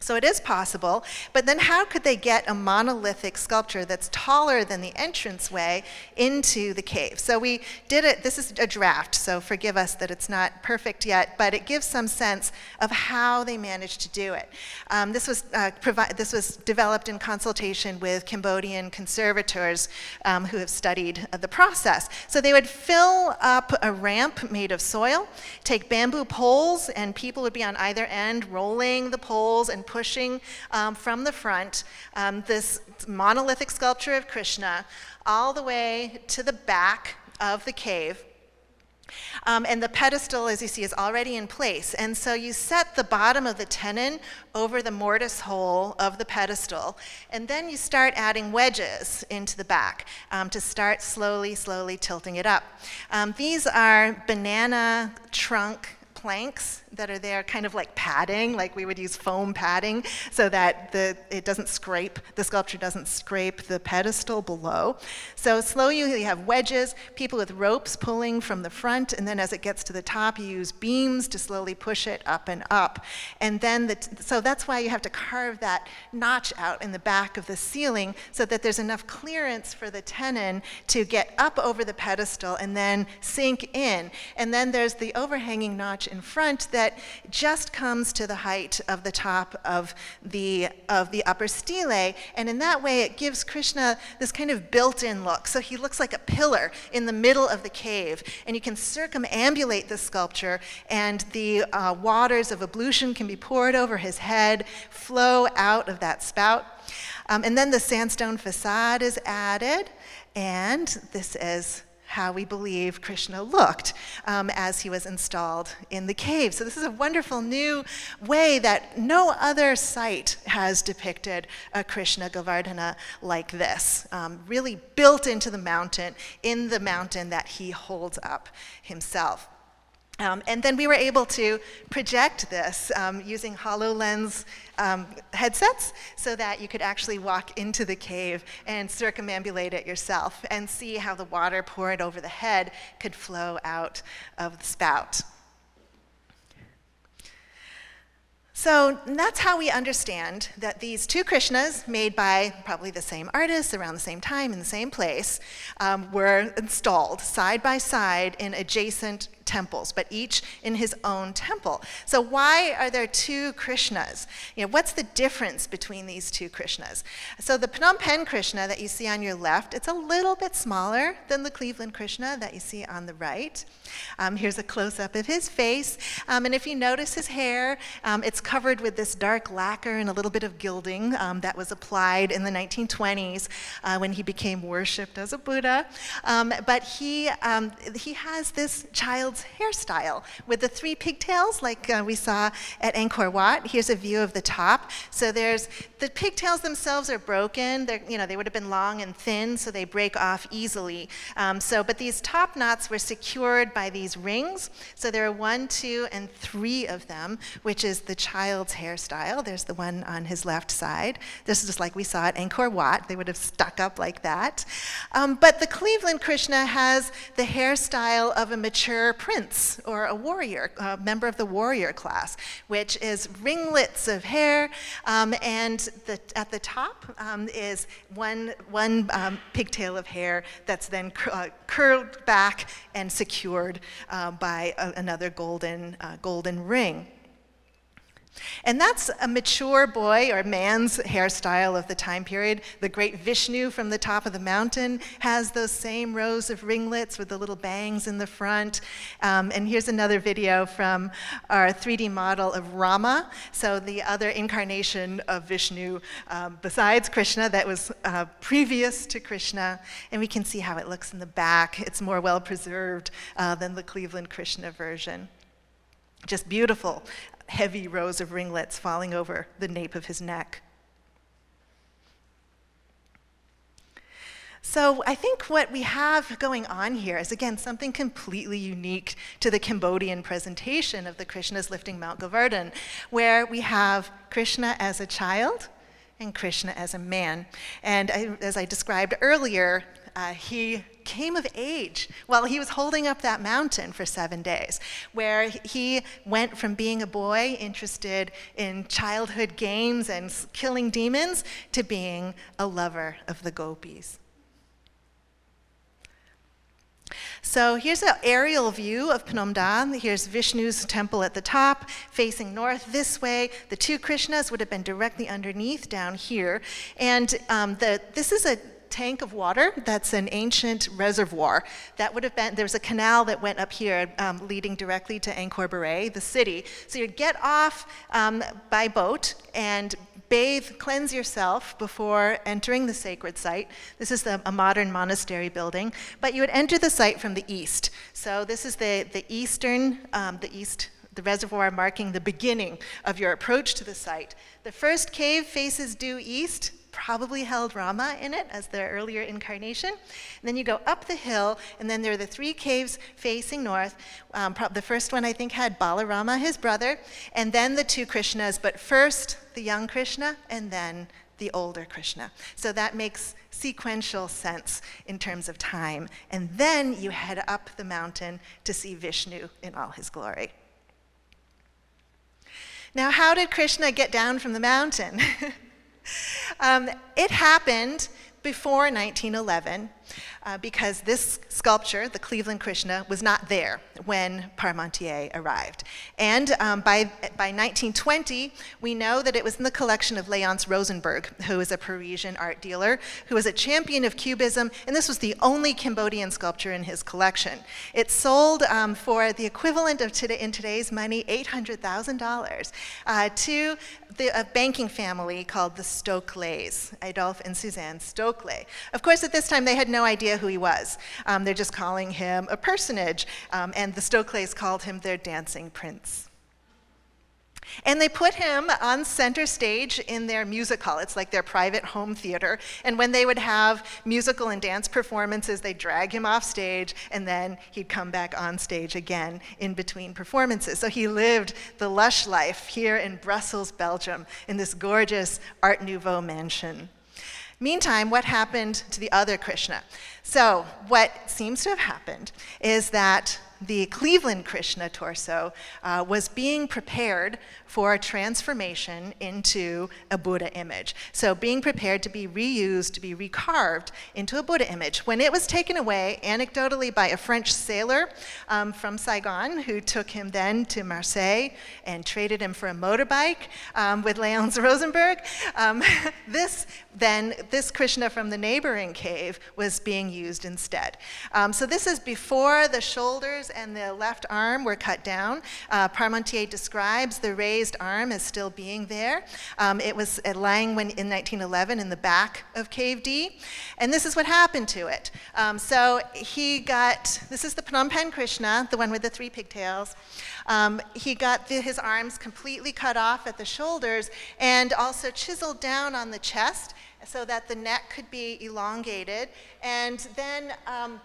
[SPEAKER 2] So it is possible, but then how could they get a monolithic sculpture that's taller than the entranceway into the cave? So we did it, this is a draft, so forgive us that it's not perfect yet, but it gives some sense of how they managed to do it. Um, this, was, uh, this was developed in consultation with Cambodian conservators um, who have studied uh, the process. So they would fill up a ramp made of soil, take bamboo poles, and people would be on either end rolling the poles and pushing um, from the front um, this monolithic sculpture of Krishna all the way to the back of the cave. Um, and the pedestal, as you see, is already in place. And so you set the bottom of the tenon over the mortise hole of the pedestal. And then you start adding wedges into the back um, to start slowly, slowly tilting it up. Um, these are banana trunk planks that are there kind of like padding, like we would use foam padding so that the, it doesn't scrape, the sculpture doesn't scrape the pedestal below. So slow you, you have wedges, people with ropes pulling from the front, and then as it gets to the top, you use beams to slowly push it up and up. And then, the, so that's why you have to carve that notch out in the back of the ceiling so that there's enough clearance for the tenon to get up over the pedestal and then sink in. And then there's the overhanging notch in front that just comes to the height of the top of the, of the upper stele. And in that way, it gives Krishna this kind of built in look. So he looks like a pillar in the middle of the cave. And you can circumambulate the sculpture, and the uh, waters of ablution can be poured over his head, flow out of that spout. Um, and then the sandstone facade is added, and this is how we believe Krishna looked um, as he was installed in the cave. So, this is a wonderful new way that no other site has depicted a Krishna Govardhana like this, um, really built into the mountain, in the mountain that he holds up himself. Um, and then we were able to project this um, using HoloLens um, headsets so that you could actually walk into the cave and circumambulate it yourself and see how the water poured over the head could flow out of the spout. So that's how we understand that these two Krishnas, made by probably the same artists around the same time in the same place, um, were installed side by side in adjacent temples, but each in his own temple. So why are there two Krishnas? You know, what's the difference between these two Krishnas? So the Phnom Penh Krishna that you see on your left, it's a little bit smaller than the Cleveland Krishna that you see on the right. Um, here's a close-up of his face. Um, and if you notice his hair, um, it's covered with this dark lacquer and a little bit of gilding um, that was applied in the 1920s uh, when he became worshipped as a Buddha. Um, but he, um, he has this child's hairstyle with the three pigtails like uh, we saw at Angkor Wat. Here's a view of the top. So there's, the pigtails themselves are broken. They're, you know, they would have been long and thin, so they break off easily. So, but these top knots were secured by these rings. So there are one, two, and three of them, which is the child's hairstyle. There's the one on his left side. This is just like we saw at Angkor Wat. They would have stuck up like that. Um, but the Cleveland Krishna has the hairstyle of a mature prince or a warrior, a member of the warrior class, which is ringlets of hair, um, and the, at the top um, is one, one um, pigtail of hair that's then uh, curled back and secured uh, by a, another golden, uh, golden ring. And that's a mature boy or man's hairstyle of the time period. The great Vishnu from the top of the mountain has those same rows of ringlets with the little bangs in the front. Um, and here's another video from our 3D model of Rama. So the other incarnation of Vishnu um, besides Krishna that was uh, previous to Krishna. And we can see how it looks in the back. It's more well preserved uh, than the Cleveland Krishna version just beautiful heavy rows of ringlets falling over the nape of his neck. So I think what we have going on here is, again, something completely unique to the Cambodian presentation of the Krishna's lifting Mount Govardhan, where we have Krishna as a child and Krishna as a man. And I, as I described earlier, uh, he came of age while he was holding up that mountain for seven days, where he went from being a boy interested in childhood games and killing demons to being a lover of the gopis. So here's an aerial view of Phnom Here's Vishnu's temple at the top, facing north this way. The two Krishnas would have been directly underneath down here. And um, the, this is a tank of water that's an ancient reservoir that would have been there's a canal that went up here um, leading directly to Angkor Borei, the city so you'd get off um, by boat and bathe, cleanse yourself before entering the sacred site. This is the, a modern monastery building, but you would enter the site from the east. So this is the, the eastern, um, the east, the reservoir marking the beginning of your approach to the site. The first cave faces due east, probably held Rama in it as their earlier incarnation. And then you go up the hill, and then there are the three caves facing north. Um, the first one, I think, had Balarama, his brother, and then the two Krishnas, but first the young Krishna, and then the older Krishna. So that makes sequential sense in terms of time. And then you head up the mountain to see Vishnu in all his glory. Now, how did Krishna get down from the mountain? Um, it happened before 1911 uh, because this sculpture, the Cleveland Krishna, was not there when Parmentier arrived. And um, by, by 1920, we know that it was in the collection of Leonce Rosenberg, who is a Parisian art dealer, who was a champion of Cubism, and this was the only Cambodian sculpture in his collection. It sold um, for the equivalent of today, in today's money, $800,000 uh, to the, a banking family called the Stoclets, Adolphe and Suzanne Stoclet. Of course, at this time, they had no idea who he was. Um, they're just calling him a personage, um, and the Stoclets called him their dancing prince. And they put him on center stage in their music hall. It's like their private home theater. And when they would have musical and dance performances, they'd drag him off stage, and then he'd come back on stage again in between performances. So he lived the lush life here in Brussels, Belgium, in this gorgeous Art Nouveau mansion. Meantime, what happened to the other Krishna? So, what seems to have happened is that the Cleveland Krishna torso uh, was being prepared for a transformation into a Buddha image. So being prepared to be reused, to be recarved into a Buddha image. When it was taken away, anecdotally, by a French sailor um, from Saigon, who took him then to Marseille and traded him for a motorbike um, with Leonce Rosenberg, um, this then, this Krishna from the neighboring cave was being used instead. Um, so this is before the shoulders and the left arm were cut down. Uh, Parmentier describes the raised arm as still being there. Um, it was uh, lying when, in 1911 in the back of Cave D. And this is what happened to it. Um, so he got, this is the Phnom Penh Krishna, the one with the three pigtails. Um, he got the, his arms completely cut off at the shoulders and also chiseled down on the chest so that the neck could be elongated. And then um,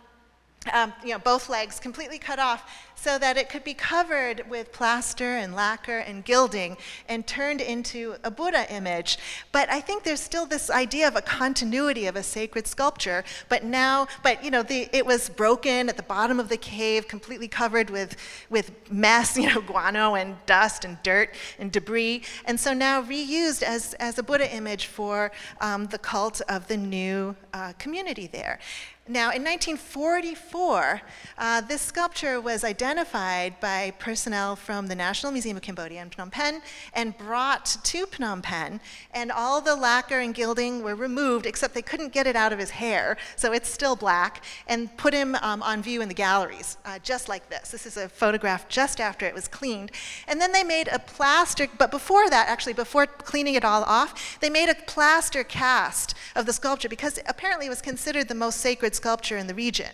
[SPEAKER 2] um, you know, both legs completely cut off so that it could be covered with plaster and lacquer and gilding and turned into a Buddha image. But I think there's still this idea of a continuity of a sacred sculpture, but now, but you know, the, it was broken at the bottom of the cave, completely covered with, with mess, you know, guano and dust and dirt and debris, and so now reused as, as a Buddha image for um, the cult of the new uh, community there. Now, in 1944, uh, this sculpture was identified by personnel from the National Museum of Cambodia in Phnom Penh and brought to Phnom Penh, and all the lacquer and gilding were removed, except they couldn't get it out of his hair, so it's still black, and put him um, on view in the galleries, uh, just like this. This is a photograph just after it was cleaned. And then they made a plaster, but before that, actually, before cleaning it all off, they made a plaster cast of the sculpture because apparently it was considered the most sacred sculpture in the region.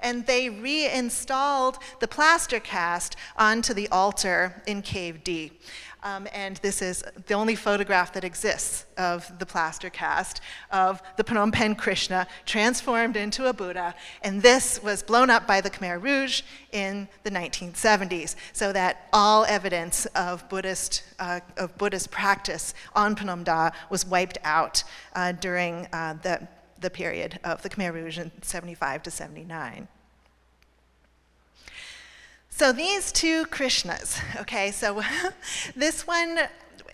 [SPEAKER 2] And they reinstalled the plaster cast onto the altar in Cave D. Um, and this is the only photograph that exists of the plaster cast of the Phnom Penh Krishna transformed into a Buddha. And this was blown up by the Khmer Rouge in the 1970s, so that all evidence of Buddhist, uh, of Buddhist practice on Phnom Da was wiped out uh, during uh, the the period of the Khmer Rouge in 75 to 79. So these two Krishnas, okay, so this one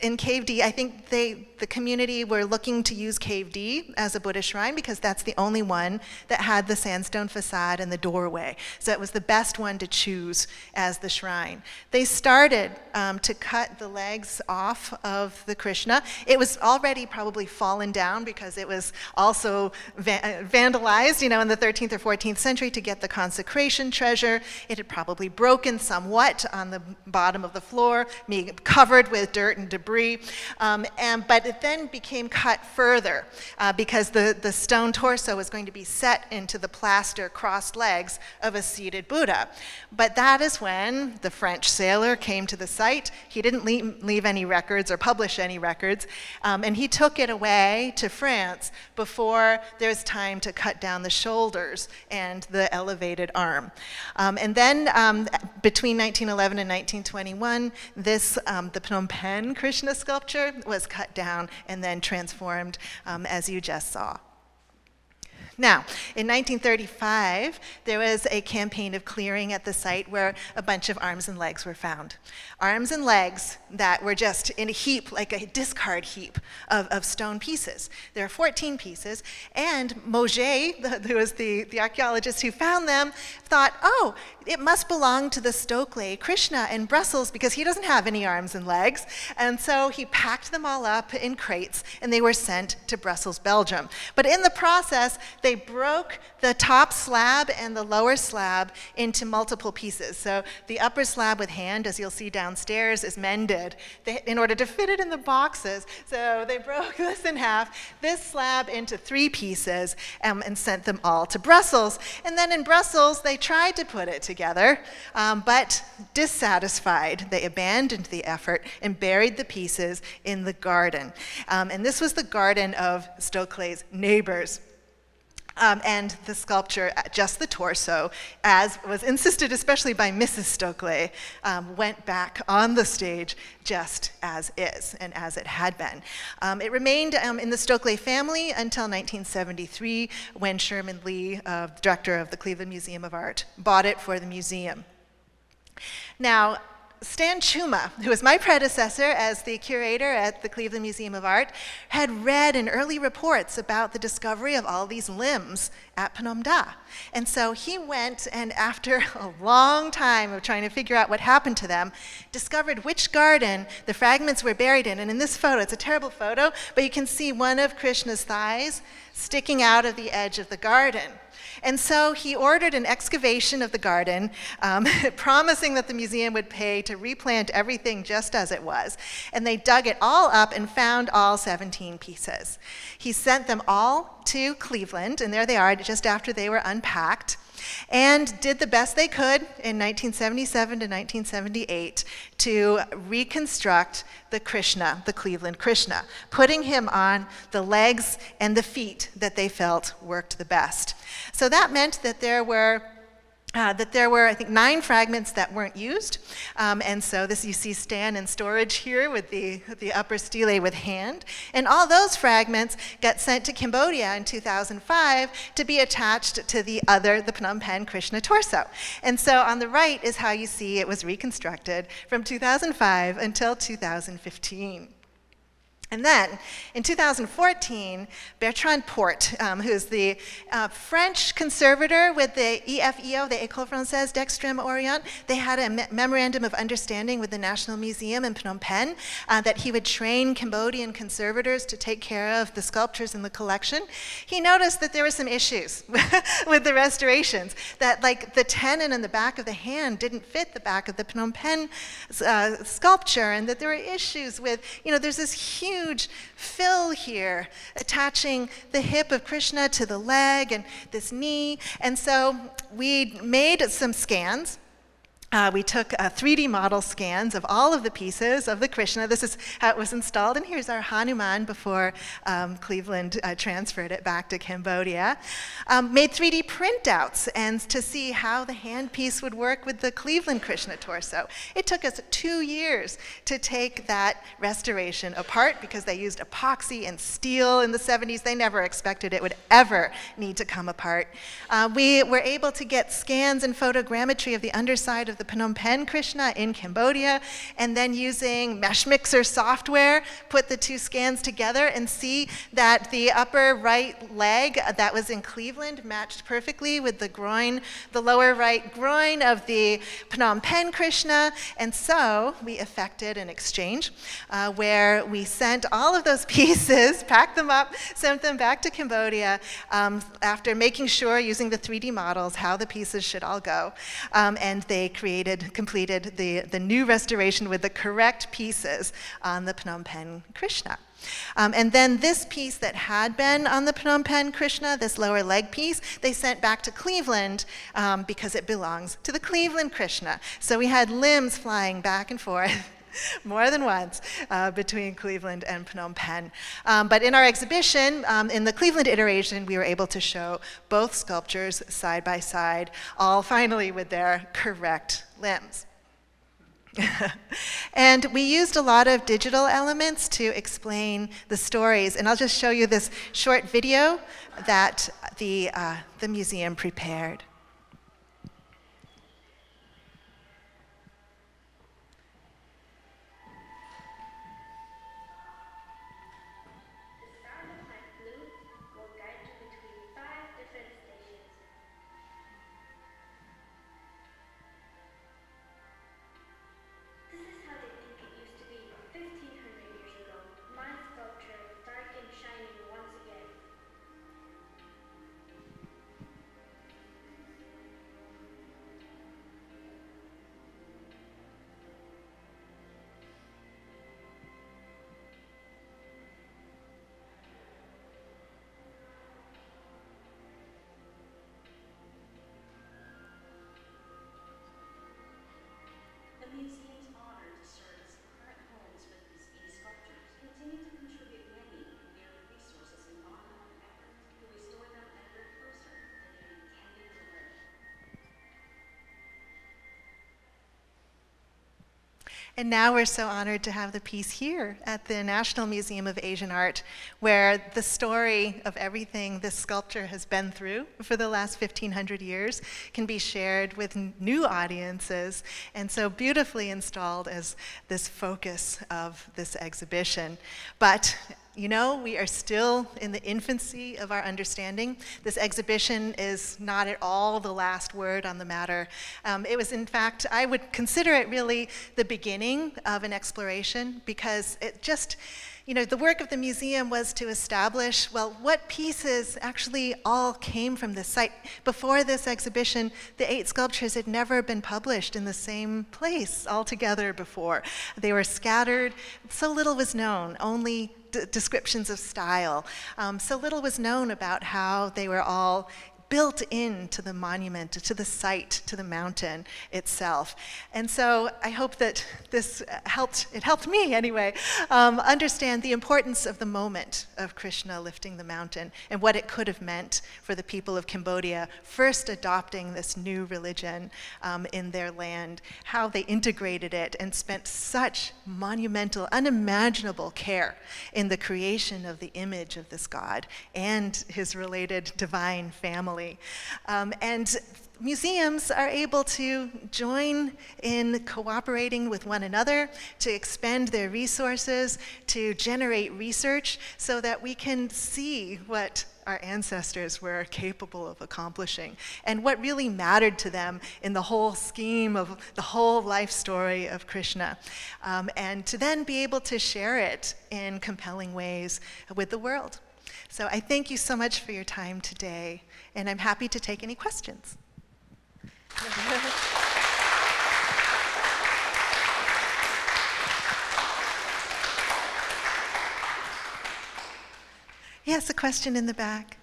[SPEAKER 2] in Cave D, I think they, the community were looking to use Cave D as a Buddhist shrine because that's the only one that had the sandstone facade and the doorway. So it was the best one to choose as the shrine. They started um, to cut the legs off of the Krishna. It was already probably fallen down because it was also va vandalized, you know, in the 13th or 14th century to get the consecration treasure. It had probably broken somewhat on the bottom of the floor, being covered with dirt and debris debris. Um, and, but it then became cut further uh, because the, the stone torso was going to be set into the plaster crossed legs of a seated Buddha. But that is when the French sailor came to the site. He didn't leave, leave any records or publish any records, um, and he took it away to France before there's time to cut down the shoulders and the elevated arm. Um, and then um, between 1911 and 1921, this, um, the Phnom Penh Christian Krishna sculpture was cut down and then transformed um, as you just saw. Now, in 1935, there was a campaign of clearing at the site where a bunch of arms and legs were found. Arms and legs that were just in a heap, like a discard heap of, of stone pieces. There are 14 pieces, and Mauger, who was the, the archaeologist who found them, thought, oh, it must belong to the Stoclet Krishna in Brussels because he doesn't have any arms and legs. And so he packed them all up in crates and they were sent to Brussels, Belgium. But in the process, they broke the top slab and the lower slab into multiple pieces. So the upper slab with hand, as you'll see downstairs, is mended they, in order to fit it in the boxes. So they broke this in half, this slab into three pieces, um, and sent them all to Brussels. And then in Brussels, they tried to put it together, um, but dissatisfied, they abandoned the effort and buried the pieces in the garden. Um, and this was the garden of Stoclet's neighbors. Um, and the sculpture, uh, just the torso, as was insisted especially by Mrs. Stoclet, um, went back on the stage just as is and as it had been. Um, it remained um, in the Stoclet family until 1973 when Sherman Lee, uh, director of the Cleveland Museum of Art, bought it for the museum. Now, Stan Czuma, who was my predecessor as the curator at the Cleveland Museum of Art, had read in early reports about the discovery of all these limbs at Phnom Da. And so he went and after a long time of trying to figure out what happened to them, discovered which garden the fragments were buried in. And in this photo, it's a terrible photo, but you can see one of Krishna's thighs sticking out of the edge of the garden. And so he ordered an excavation of the garden, um, promising that the museum would pay to replant everything just as it was. And they dug it all up and found all 17 pieces. He sent them all to Cleveland, and there they are just after they were unpacked and did the best they could in 1977 to 1978 to reconstruct the Krishna, the Cleveland Krishna, putting him on the legs and the feet that they felt worked the best. So that meant that there were uh, that there were, I think, nine fragments that weren't used. Um, and so this you see Stan in storage here with the, the upper stele with hand. And all those fragments got sent to Cambodia in 2005 to be attached to the other, the Phnom Penh Krishna torso. And so on the right is how you see it was reconstructed from 2005 until 2015. And then in 2014, Bertrand Porte, um, who's the uh, French conservator with the EFEO, the École Française d'Extrême Orient, they had a me memorandum of understanding with the National Museum in Phnom Penh uh, that he would train Cambodian conservators to take care of the sculptures in the collection. He noticed that there were some issues with the restorations, that like the tenon in the back of the hand didn't fit the back of the Phnom Penh uh, sculpture, and that there were issues with, you know, there's this huge huge fill here, attaching the hip of Krishna to the leg and this knee. And so we made some scans uh, we took uh, 3D model scans of all of the pieces of the Krishna. This is how it was installed. And here's our Hanuman before um, Cleveland uh, transferred it back to Cambodia. Um, made 3D printouts and to see how the handpiece would work with the Cleveland Krishna torso. It took us two years to take that restoration apart because they used epoxy and steel in the 70s. They never expected it would ever need to come apart. Uh, we were able to get scans and photogrammetry of the underside of the the Phnom Penh Krishna in Cambodia, and then using Meshmixer software, put the two scans together and see that the upper right leg that was in Cleveland matched perfectly with the groin, the lower right groin of the Phnom Penh Krishna. And so we effected an exchange uh, where we sent all of those pieces, packed them up, sent them back to Cambodia um, after making sure using the 3D models how the pieces should all go. Um, and they created created, completed the, the new restoration with the correct pieces on the Phnom Penh Krishna. Um, and then this piece that had been on the Phnom Penh Krishna, this lower leg piece, they sent back to Cleveland um, because it belongs to the Cleveland Krishna. So we had limbs flying back and forth more than once uh, between Cleveland and Phnom Penh. Um, but in our exhibition, um, in the Cleveland iteration, we were able to show both sculptures side by side, all finally with their correct limbs. and we used a lot of digital elements to explain the stories. And I'll just show you this short video that the, uh, the museum prepared. And now we're so honored to have the piece here at the National Museum of Asian Art, where the story of everything this sculpture has been through for the last 1,500 years can be shared with new audiences, and so beautifully installed as this focus of this exhibition. But you know, we are still in the infancy of our understanding. This exhibition is not at all the last word on the matter. Um, it was, in fact, I would consider it really the beginning of an exploration because it just, you know, the work of the museum was to establish, well, what pieces actually all came from this site. Before this exhibition, the eight sculptures had never been published in the same place altogether before. They were scattered, so little was known, only descriptions of style. Um, so little was known about how they were all built into the monument, to the site, to the mountain itself. And so I hope that this helped, it helped me anyway, um, understand the importance of the moment of Krishna lifting the mountain and what it could have meant for the people of Cambodia first adopting this new religion um, in their land, how they integrated it and spent such monumental, unimaginable care in the creation of the image of this God and his related divine family family. Um, and museums are able to join in cooperating with one another, to expend their resources, to generate research so that we can see what our ancestors were capable of accomplishing and what really mattered to them in the whole scheme of the whole life story of Krishna. Um, and to then be able to share it in compelling ways with the world. So I thank you so much for your time today, and I'm happy to take any questions. yes, a question in the back.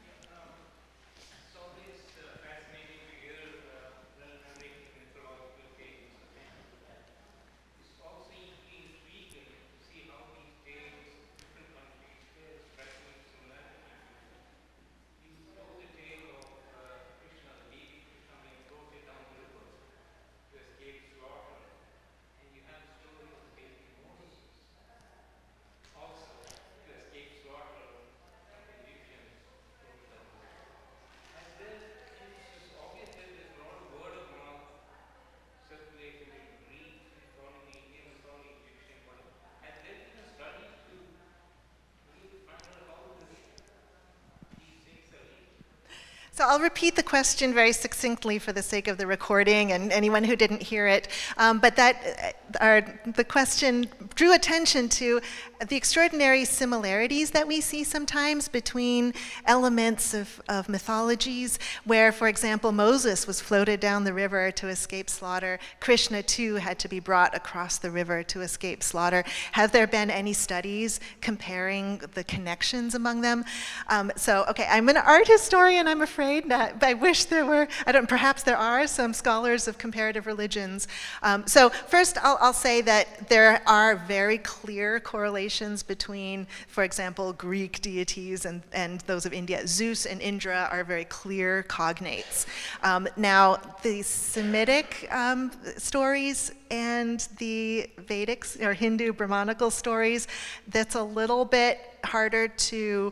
[SPEAKER 2] So I'll repeat the question very succinctly for the sake of the recording and anyone who didn't hear it. Um, but that uh, our, the question drew attention to the extraordinary similarities that we see sometimes between elements of, of mythologies, where, for example, Moses was floated down the river to escape slaughter. Krishna, too, had to be brought across the river to escape slaughter. Have there been any studies comparing the connections among them? Um, so, okay, I'm an art historian, I'm afraid. Not, I wish there were, I don't, perhaps there are some scholars of comparative religions. Um, so first I'll, I'll say that there are very clear correlations between, for example, Greek deities and, and those of India. Zeus and Indra are very clear cognates. Um, now, the Semitic um, stories and the Vedic or Hindu Brahmanical stories, that's a little bit harder to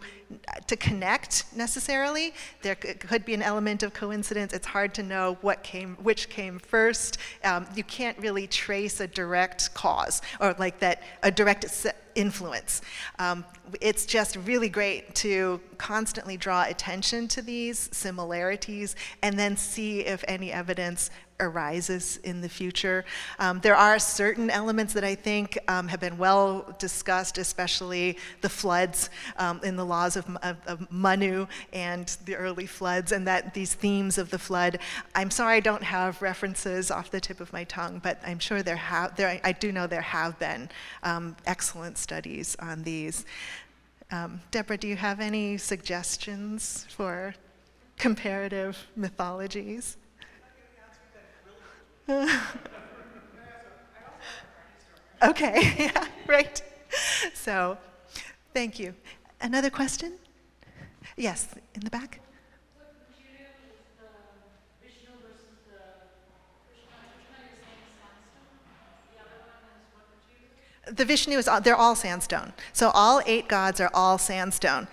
[SPEAKER 2] to connect necessarily. There could be an element of coincidence. It's hard to know what came, which came first. Um, you can't really trace a direct cause or like that a direct influence. Um, it's just really great to constantly draw attention to these similarities and then see if any evidence arises in the future. Um, there are certain elements that I think um, have been well discussed, especially the floods um, in the laws of, of, of, Manu and the early floods, and that these themes of the flood. I'm sorry I don't have references off the tip of my tongue, but I'm sure there have. There, I do know there have been um, excellent studies on these. Um, Deborah, do you have any suggestions for comparative mythologies? okay, yeah, right. So, thank you. Another question? Yes, in the back. The Vishnu is all, they're all sandstone. So all eight gods are all sandstone.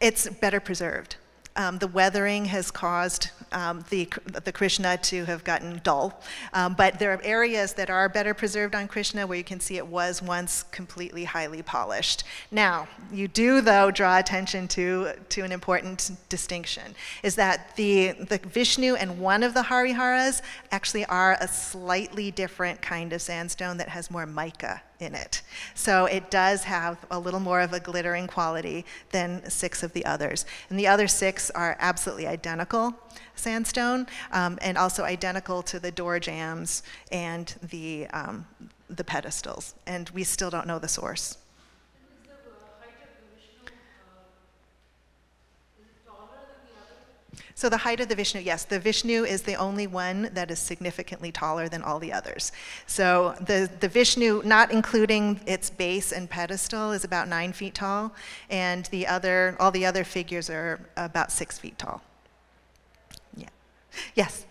[SPEAKER 2] It's better preserved. Um, the weathering has caused um, the, the Krishna to have gotten dull. Um, but there are areas that are better preserved on Krishna where you can see it was once completely highly polished. Now, you do, though, draw attention to, to an important distinction, is that the, the Vishnu and one of the Hariharas actually are a slightly different kind of sandstone that has more mica in it. So it does have a little more of a glittering quality than six of the others. And the other six are absolutely identical sandstone um, and also identical to the door jambs and the, um, the pedestals. And we still don't know the source. So the height of the Vishnu, yes, the Vishnu is the only one that is significantly taller than all the others. So the, the Vishnu, not including its base and pedestal, is about nine feet tall, and the other, all the other figures are about six feet tall. Yeah. Yes.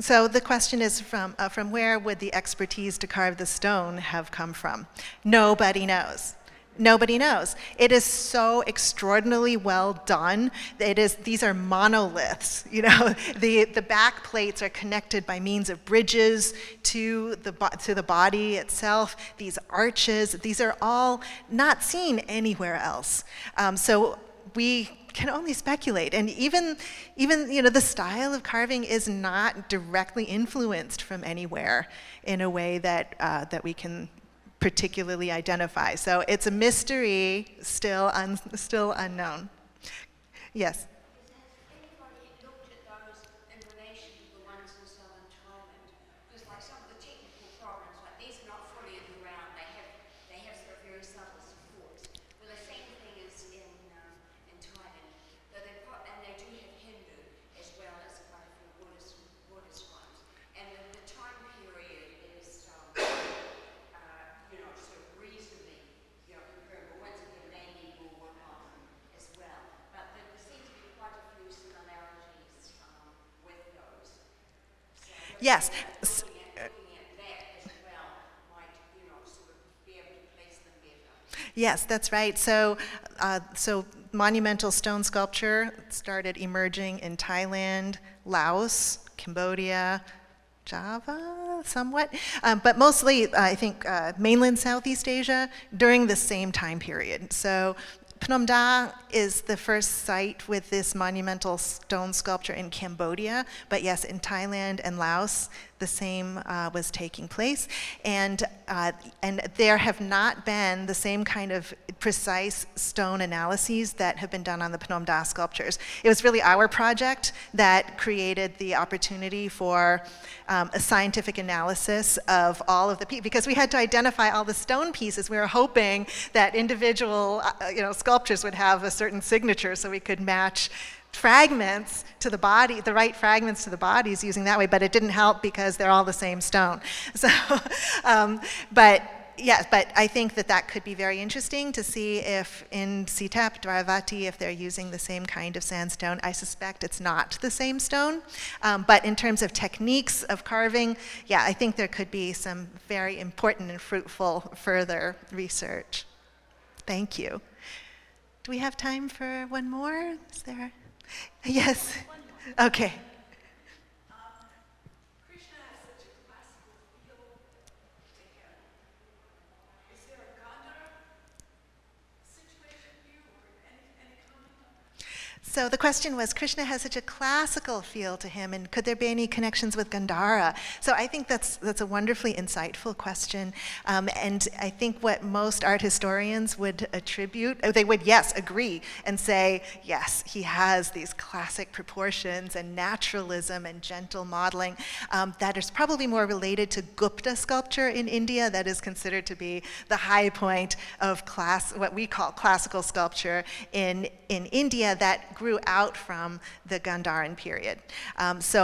[SPEAKER 2] So the question is from, uh, from where would the expertise to carve the stone have come from? Nobody knows. Nobody knows. It is so extraordinarily well done. It is, these are monoliths. You know, the, the back plates are connected by means of bridges to the, to the body itself. These arches, these are all not seen anywhere else. Um, so we can only speculate. And even, even you know, the style of carving is not directly influenced from anywhere in a way that, uh, that we can particularly identify. So it's a mystery still, un still unknown. Yes? Yes. Yes, that's right. So, uh, so monumental stone sculpture started emerging in Thailand, Laos, Cambodia, Java, somewhat, um, but mostly, uh, I think, uh, mainland Southeast Asia during the same time period. So Phnom Da is the first site with this monumental stone sculpture in Cambodia, but yes, in Thailand and Laos, the same uh, was taking place. And, uh, and there have not been the same kind of precise stone analyses that have been done on the Phnom Da sculptures. It was really our project that created the opportunity for um, a scientific analysis of all of the pieces, because we had to identify all the stone pieces. We were hoping that individual uh, you know, sculptures would have a certain signature so we could match fragments to the body, the right fragments to the bodies using that way, but it didn't help because they're all the same stone. So, um, but yes, but I think that that could be very interesting to see if in Si Thep, Dvaravati, if they're using the same kind of sandstone. I suspect it's not the same stone, um, but in terms of techniques of carving, yeah, I think there could be some very important and fruitful further research. Thank you. Do we have time for one more? Is there? Yes. Okay. So the question was, Krishna has such a classical feel to him, and could there be any connections with Gandhara? So I think that's, that's a wonderfully insightful question. Um, and I think what most art historians would attribute, oh, they would, yes, agree and say, yes, he has these classic proportions and naturalism and gentle modeling um, that is probably more related to Gupta sculpture in India, that is considered to be the high point of class, what we call classical sculpture in, in India that grew out from the Gandharan period. Um, so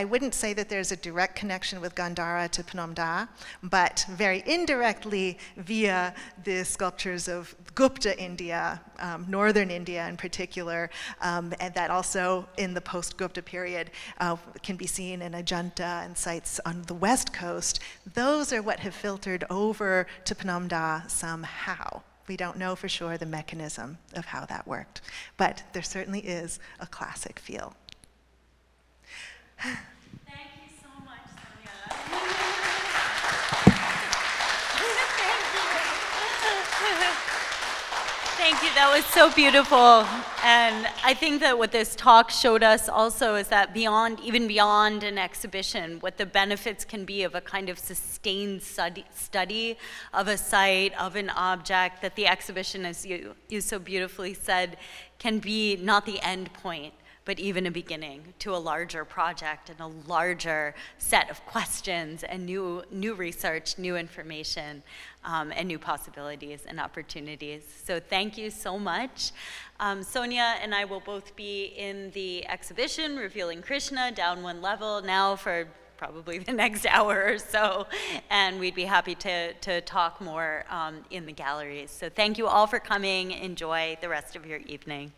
[SPEAKER 2] I wouldn't say that there's a direct connection with Gandhara to Phnom Da, but very indirectly via the sculptures of Gupta India, um, northern India in particular, um, and that also in the post-Gupta period uh, can be seen in Ajanta and sites on the west coast. Those are what have filtered over to Phnom Da somehow. We don't know for sure the mechanism of how that worked, but there certainly is a classic feel.
[SPEAKER 1] Thank you so much, Sonya. Thank you. That was so beautiful. And I think that what this talk showed us also is that beyond, even beyond an exhibition, what the benefits can be of a kind of sustained study, of a site, of an object, that the exhibition, as you, you so beautifully said, can be not the end point, but even a beginning to a larger project and a larger set of questions and new, new research, new information, um, and new possibilities and opportunities. So thank you so much. Um, Sonya and I will both be in the exhibition, Revealing Krishna, down one level now for probably the next hour or so, and we'd be happy to, to talk more um, in the galleries. So thank you all for coming. Enjoy the rest of your evening.